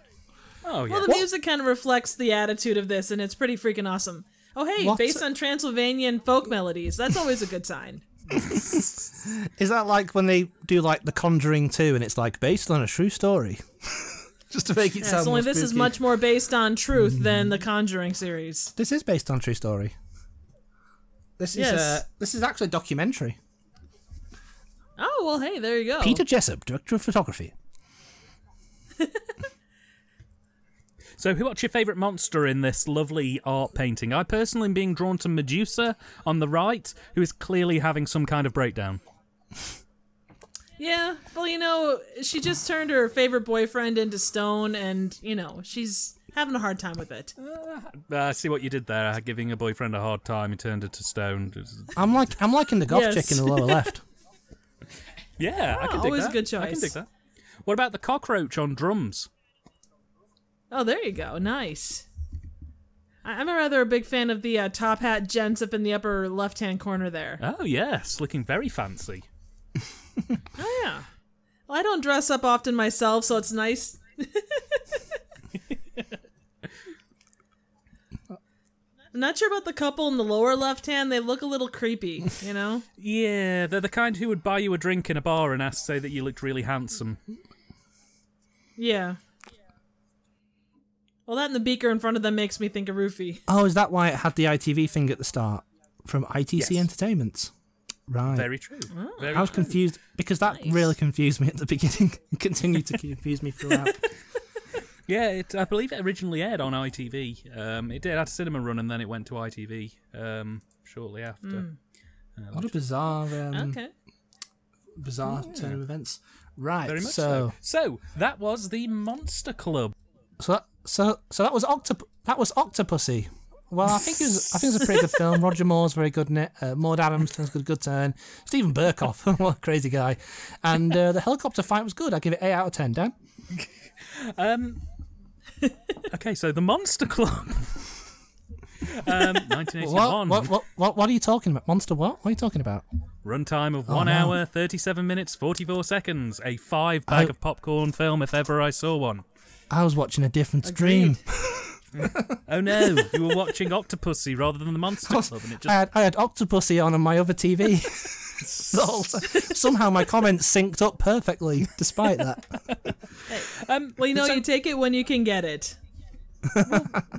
A: Oh yeah.
C: Well, the music kind of reflects the attitude of this, and it's pretty freaking awesome. Oh, hey,
B: What?
C: based on Transylvanian folk melodies. That's always a good sign.
B: Is that like when they do like The Conjuring 2 and it's like based on a true story? Just to make it
C: Yes,
B: sound
C: only
B: more
C: this is much more based on truth than the Conjuring series.
B: This is based on true story. This is
C: Yes.
B: uh, this is actually a documentary.
C: Oh, well, hey, there you go.
B: Peter Jessop, director of photography.
A: So, who- what's your favourite monster in this lovely art painting? I personally am being drawn to Medusa on the right, who is clearly having some kind of breakdown.
C: Yeah, well, you know, she just turned her favorite boyfriend into stone, and, you know, she's having a hard time with it.
A: Uh, I see what you did there, giving a boyfriend a hard time. He turned her to stone.
B: I'm like I'm liking the goth
C: Yes.
B: chick in the lower left.
A: Yeah, I can dig
C: always a
A: that.
C: good
A: I can
C: choice.
A: dig that. What about the cockroach on drums?
C: Oh, there you go. Nice. I- I'm a rather a big fan of the uh, top hat gents up in the upper left hand corner there.
A: Oh yes, looking very fancy.
C: Oh, yeah. Well, I don't dress up often myself, so it's nice. I'm not sure about the couple in the lower left hand. They look a little creepy, you know?
A: Yeah, they're the kind who would buy you a drink in a bar and ask say that you looked really handsome.
C: Yeah. Well, that and the beaker in front of them makes me think of Roofy.
B: Oh, is that why it had the ITV thing at the start from ITC
A: Yes.
B: Entertainment? Right.
A: Very true. Very
B: I was
A: true.
B: confused because that
C: Nice.
B: really confused me at the beginning and continued to confuse me throughout.
A: Yeah, it, I believe it originally aired on ITV. Um, it did had a cinema run and then it went to ITV um, shortly after.
B: what a bizarre, um,
C: Okay.
B: bizarre turn of events. Right.
A: Very much
B: so,
A: so. So that was the Monster Club.
B: so, that, so, so that was octop- That was Octopussy. Well, I think it was. I think it's a pretty good film. Roger Moore's very good in it. Uh, Maud Adams a good, good turn. Steven Berkoff, what a crazy guy. And uh, the helicopter fight was good. I give it eight out of ten. Dan.
A: Um, okay, so the Monster Club. um, 1981.
B: What, what, what, what, what are you talking about? Monster? What? What are you talking about?
A: Runtime of one
B: no.
A: hour, 37 minutes, 44 seconds. A five bag
B: I-
A: of popcorn film, if ever I saw one.
B: I was watching a different stream.
A: Oh no, you were watching Octopussy rather than the Monster Club, and it
B: I
A: just
B: had, I had Octopussy on on my other TV. The. Somehow my comments synced up perfectly, despite that.
A: um.
C: Well, you know,
A: so
C: you take it when you can get it.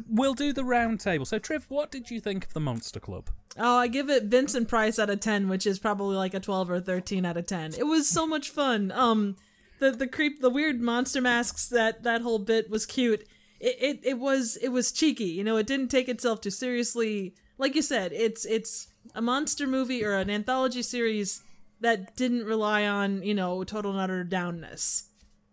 A: we'll do the round table. So, Triv, what did you think of the Monster Club?
C: Oh, I give it Vincent Price out of 10, which is probably like a 12 or 13 out of 10. It was so much fun. Um the the creep the weird monster masks that that whole bit was cute. It, it it was it was cheeky. You know, it didn't take itself too seriously. Like you said, it's it's a monster movie or an anthology series that didn't rely on, you know, total and utter downness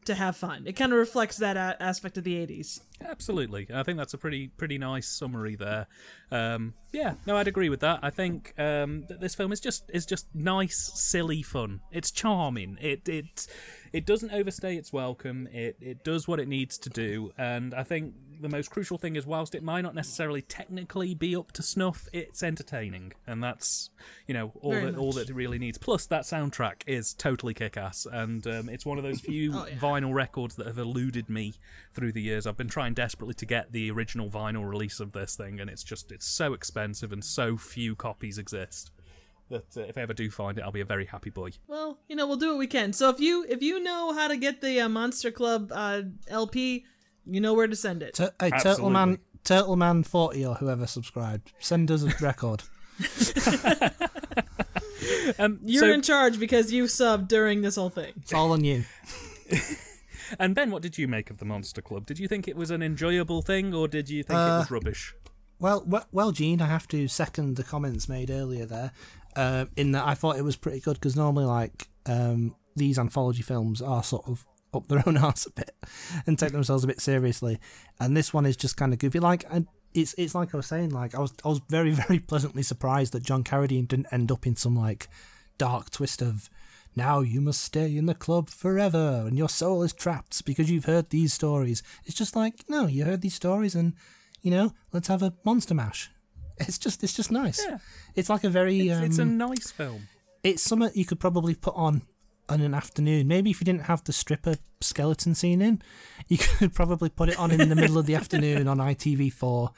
C: to have fun. It kind of reflects that aspect of the 80s.
A: Absolutely, I think that's a pretty pretty nice summary there. Um, yeah, no, I'd agree with that. I think um, that this film is just is just nice, silly fun. It's charming. It it it doesn't overstay its welcome. It it does what it needs to do, and I think the most crucial thing is, whilst it might not necessarily technically be up to snuff, it's entertaining, and that's you know all
C: Very
A: that all that it really needs. Plus, that soundtrack is totally kick-ass, and um, it's one of those few
C: Oh, yeah.
A: vinyl records that have eluded me through the years. I've been trying desperately to get the original vinyl release of this thing, and it's just it's so expensive and so few copies exist that uh, if I ever do find it, I'll be a very happy boy.
C: Well, you know, we'll do what we can. So if you if you know how to get the uh, Monster Club uh, LP, you know where to send it.
B: Tur- hey,
A: Absolutely.
B: Turtle Man, Turtle Man 40 or whoever subscribed, send us a record.
A: Um,
C: You're
A: so-
C: in charge because you subbed during this whole thing.
B: It's all on you.
A: and Ben, what did you make of the Monster Club? Did you think it was an enjoyable thing, or did you think it
B: Uh,
A: was rubbish?
B: Well, well, well, Gene, I have to second the comments made earlier there. Uh, in that I thought it was pretty good because normally, like um, these anthology films are sort of up their own arse a bit and take themselves a bit seriously, and this one is just kind of goofy. Like, and it's it's like I was saying, like I was I was very very pleasantly surprised that John Carradine didn't end up in some like dark twist of now you must stay in the club forever and your soul is trapped because you've heard these stories. It's just like no, you heard these stories and you know let's have a monster mash. It's just it's just nice.
A: Yeah.
B: It's like a very
A: It's,
B: um,
A: it's a nice film.
B: it's something you could probably put on on an afternoon. Maybe if you didn't have the stripper skeleton scene in, you could probably put it on in the middle of the afternoon on ITV4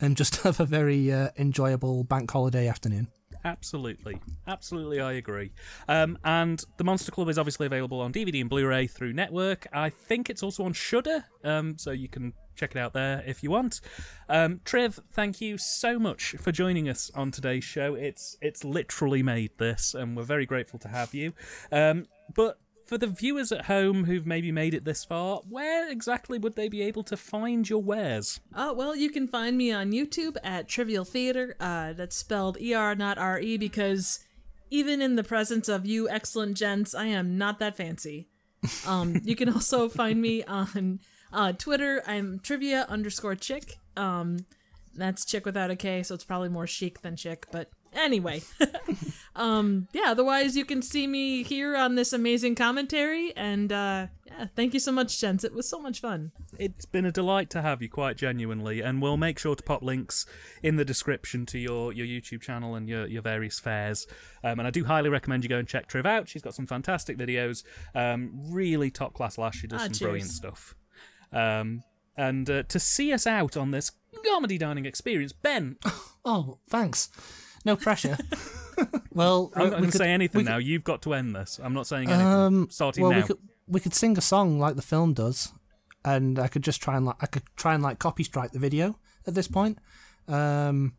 B: and just have a very uh, enjoyable bank holiday afternoon.
A: Absolutely, absolutely, I agree. Um, and the Monster Club is obviously available on DVD and Blu-ray through Network. I think it's also on Shudder, um, so you can check it out there if you want. Um, Triv, thank you so much for joining us on today's show. It's it's literally made this, and we're very grateful to have you. Um, but for the viewers at home who've maybe made it this far, where exactly would they be able to find your wares?
C: Uh, well, you can find me on YouTube at Trivial Theater. Uh, that's spelled E R, not R E, because even in the presence of you excellent gents, I am not that fancy. Um, you can also find me on uh, Twitter. I'm trivia underscore chick. Um, that's chick without a K, so it's probably more chic than chick, but anyway. um, yeah, otherwise, you can see me here on this amazing commentary. And uh, yeah, thank you so much, gents. It was so much fun.
A: It's been a delight to have you, quite genuinely, and we'll make sure to pop links in the description to your, your YouTube channel and your, your various fairs. Um, and I do highly recommend you go and check Triv out. She's got some fantastic videos, um, really top class lass. She does
C: Ah,
A: some
C: cheers.
A: brilliant stuff. Um, and uh, to see us out on this comedy dining experience, Ben,
B: Oh, thanks. No pressure. well,
A: I'm not going to say anything now. You've got to end this. I'm not saying anything.
B: Um,
A: Starting
B: well,
A: now.
B: we could we could sing a song like the film does, and I could just try and like I could try and like copy strike the video at this point. Um,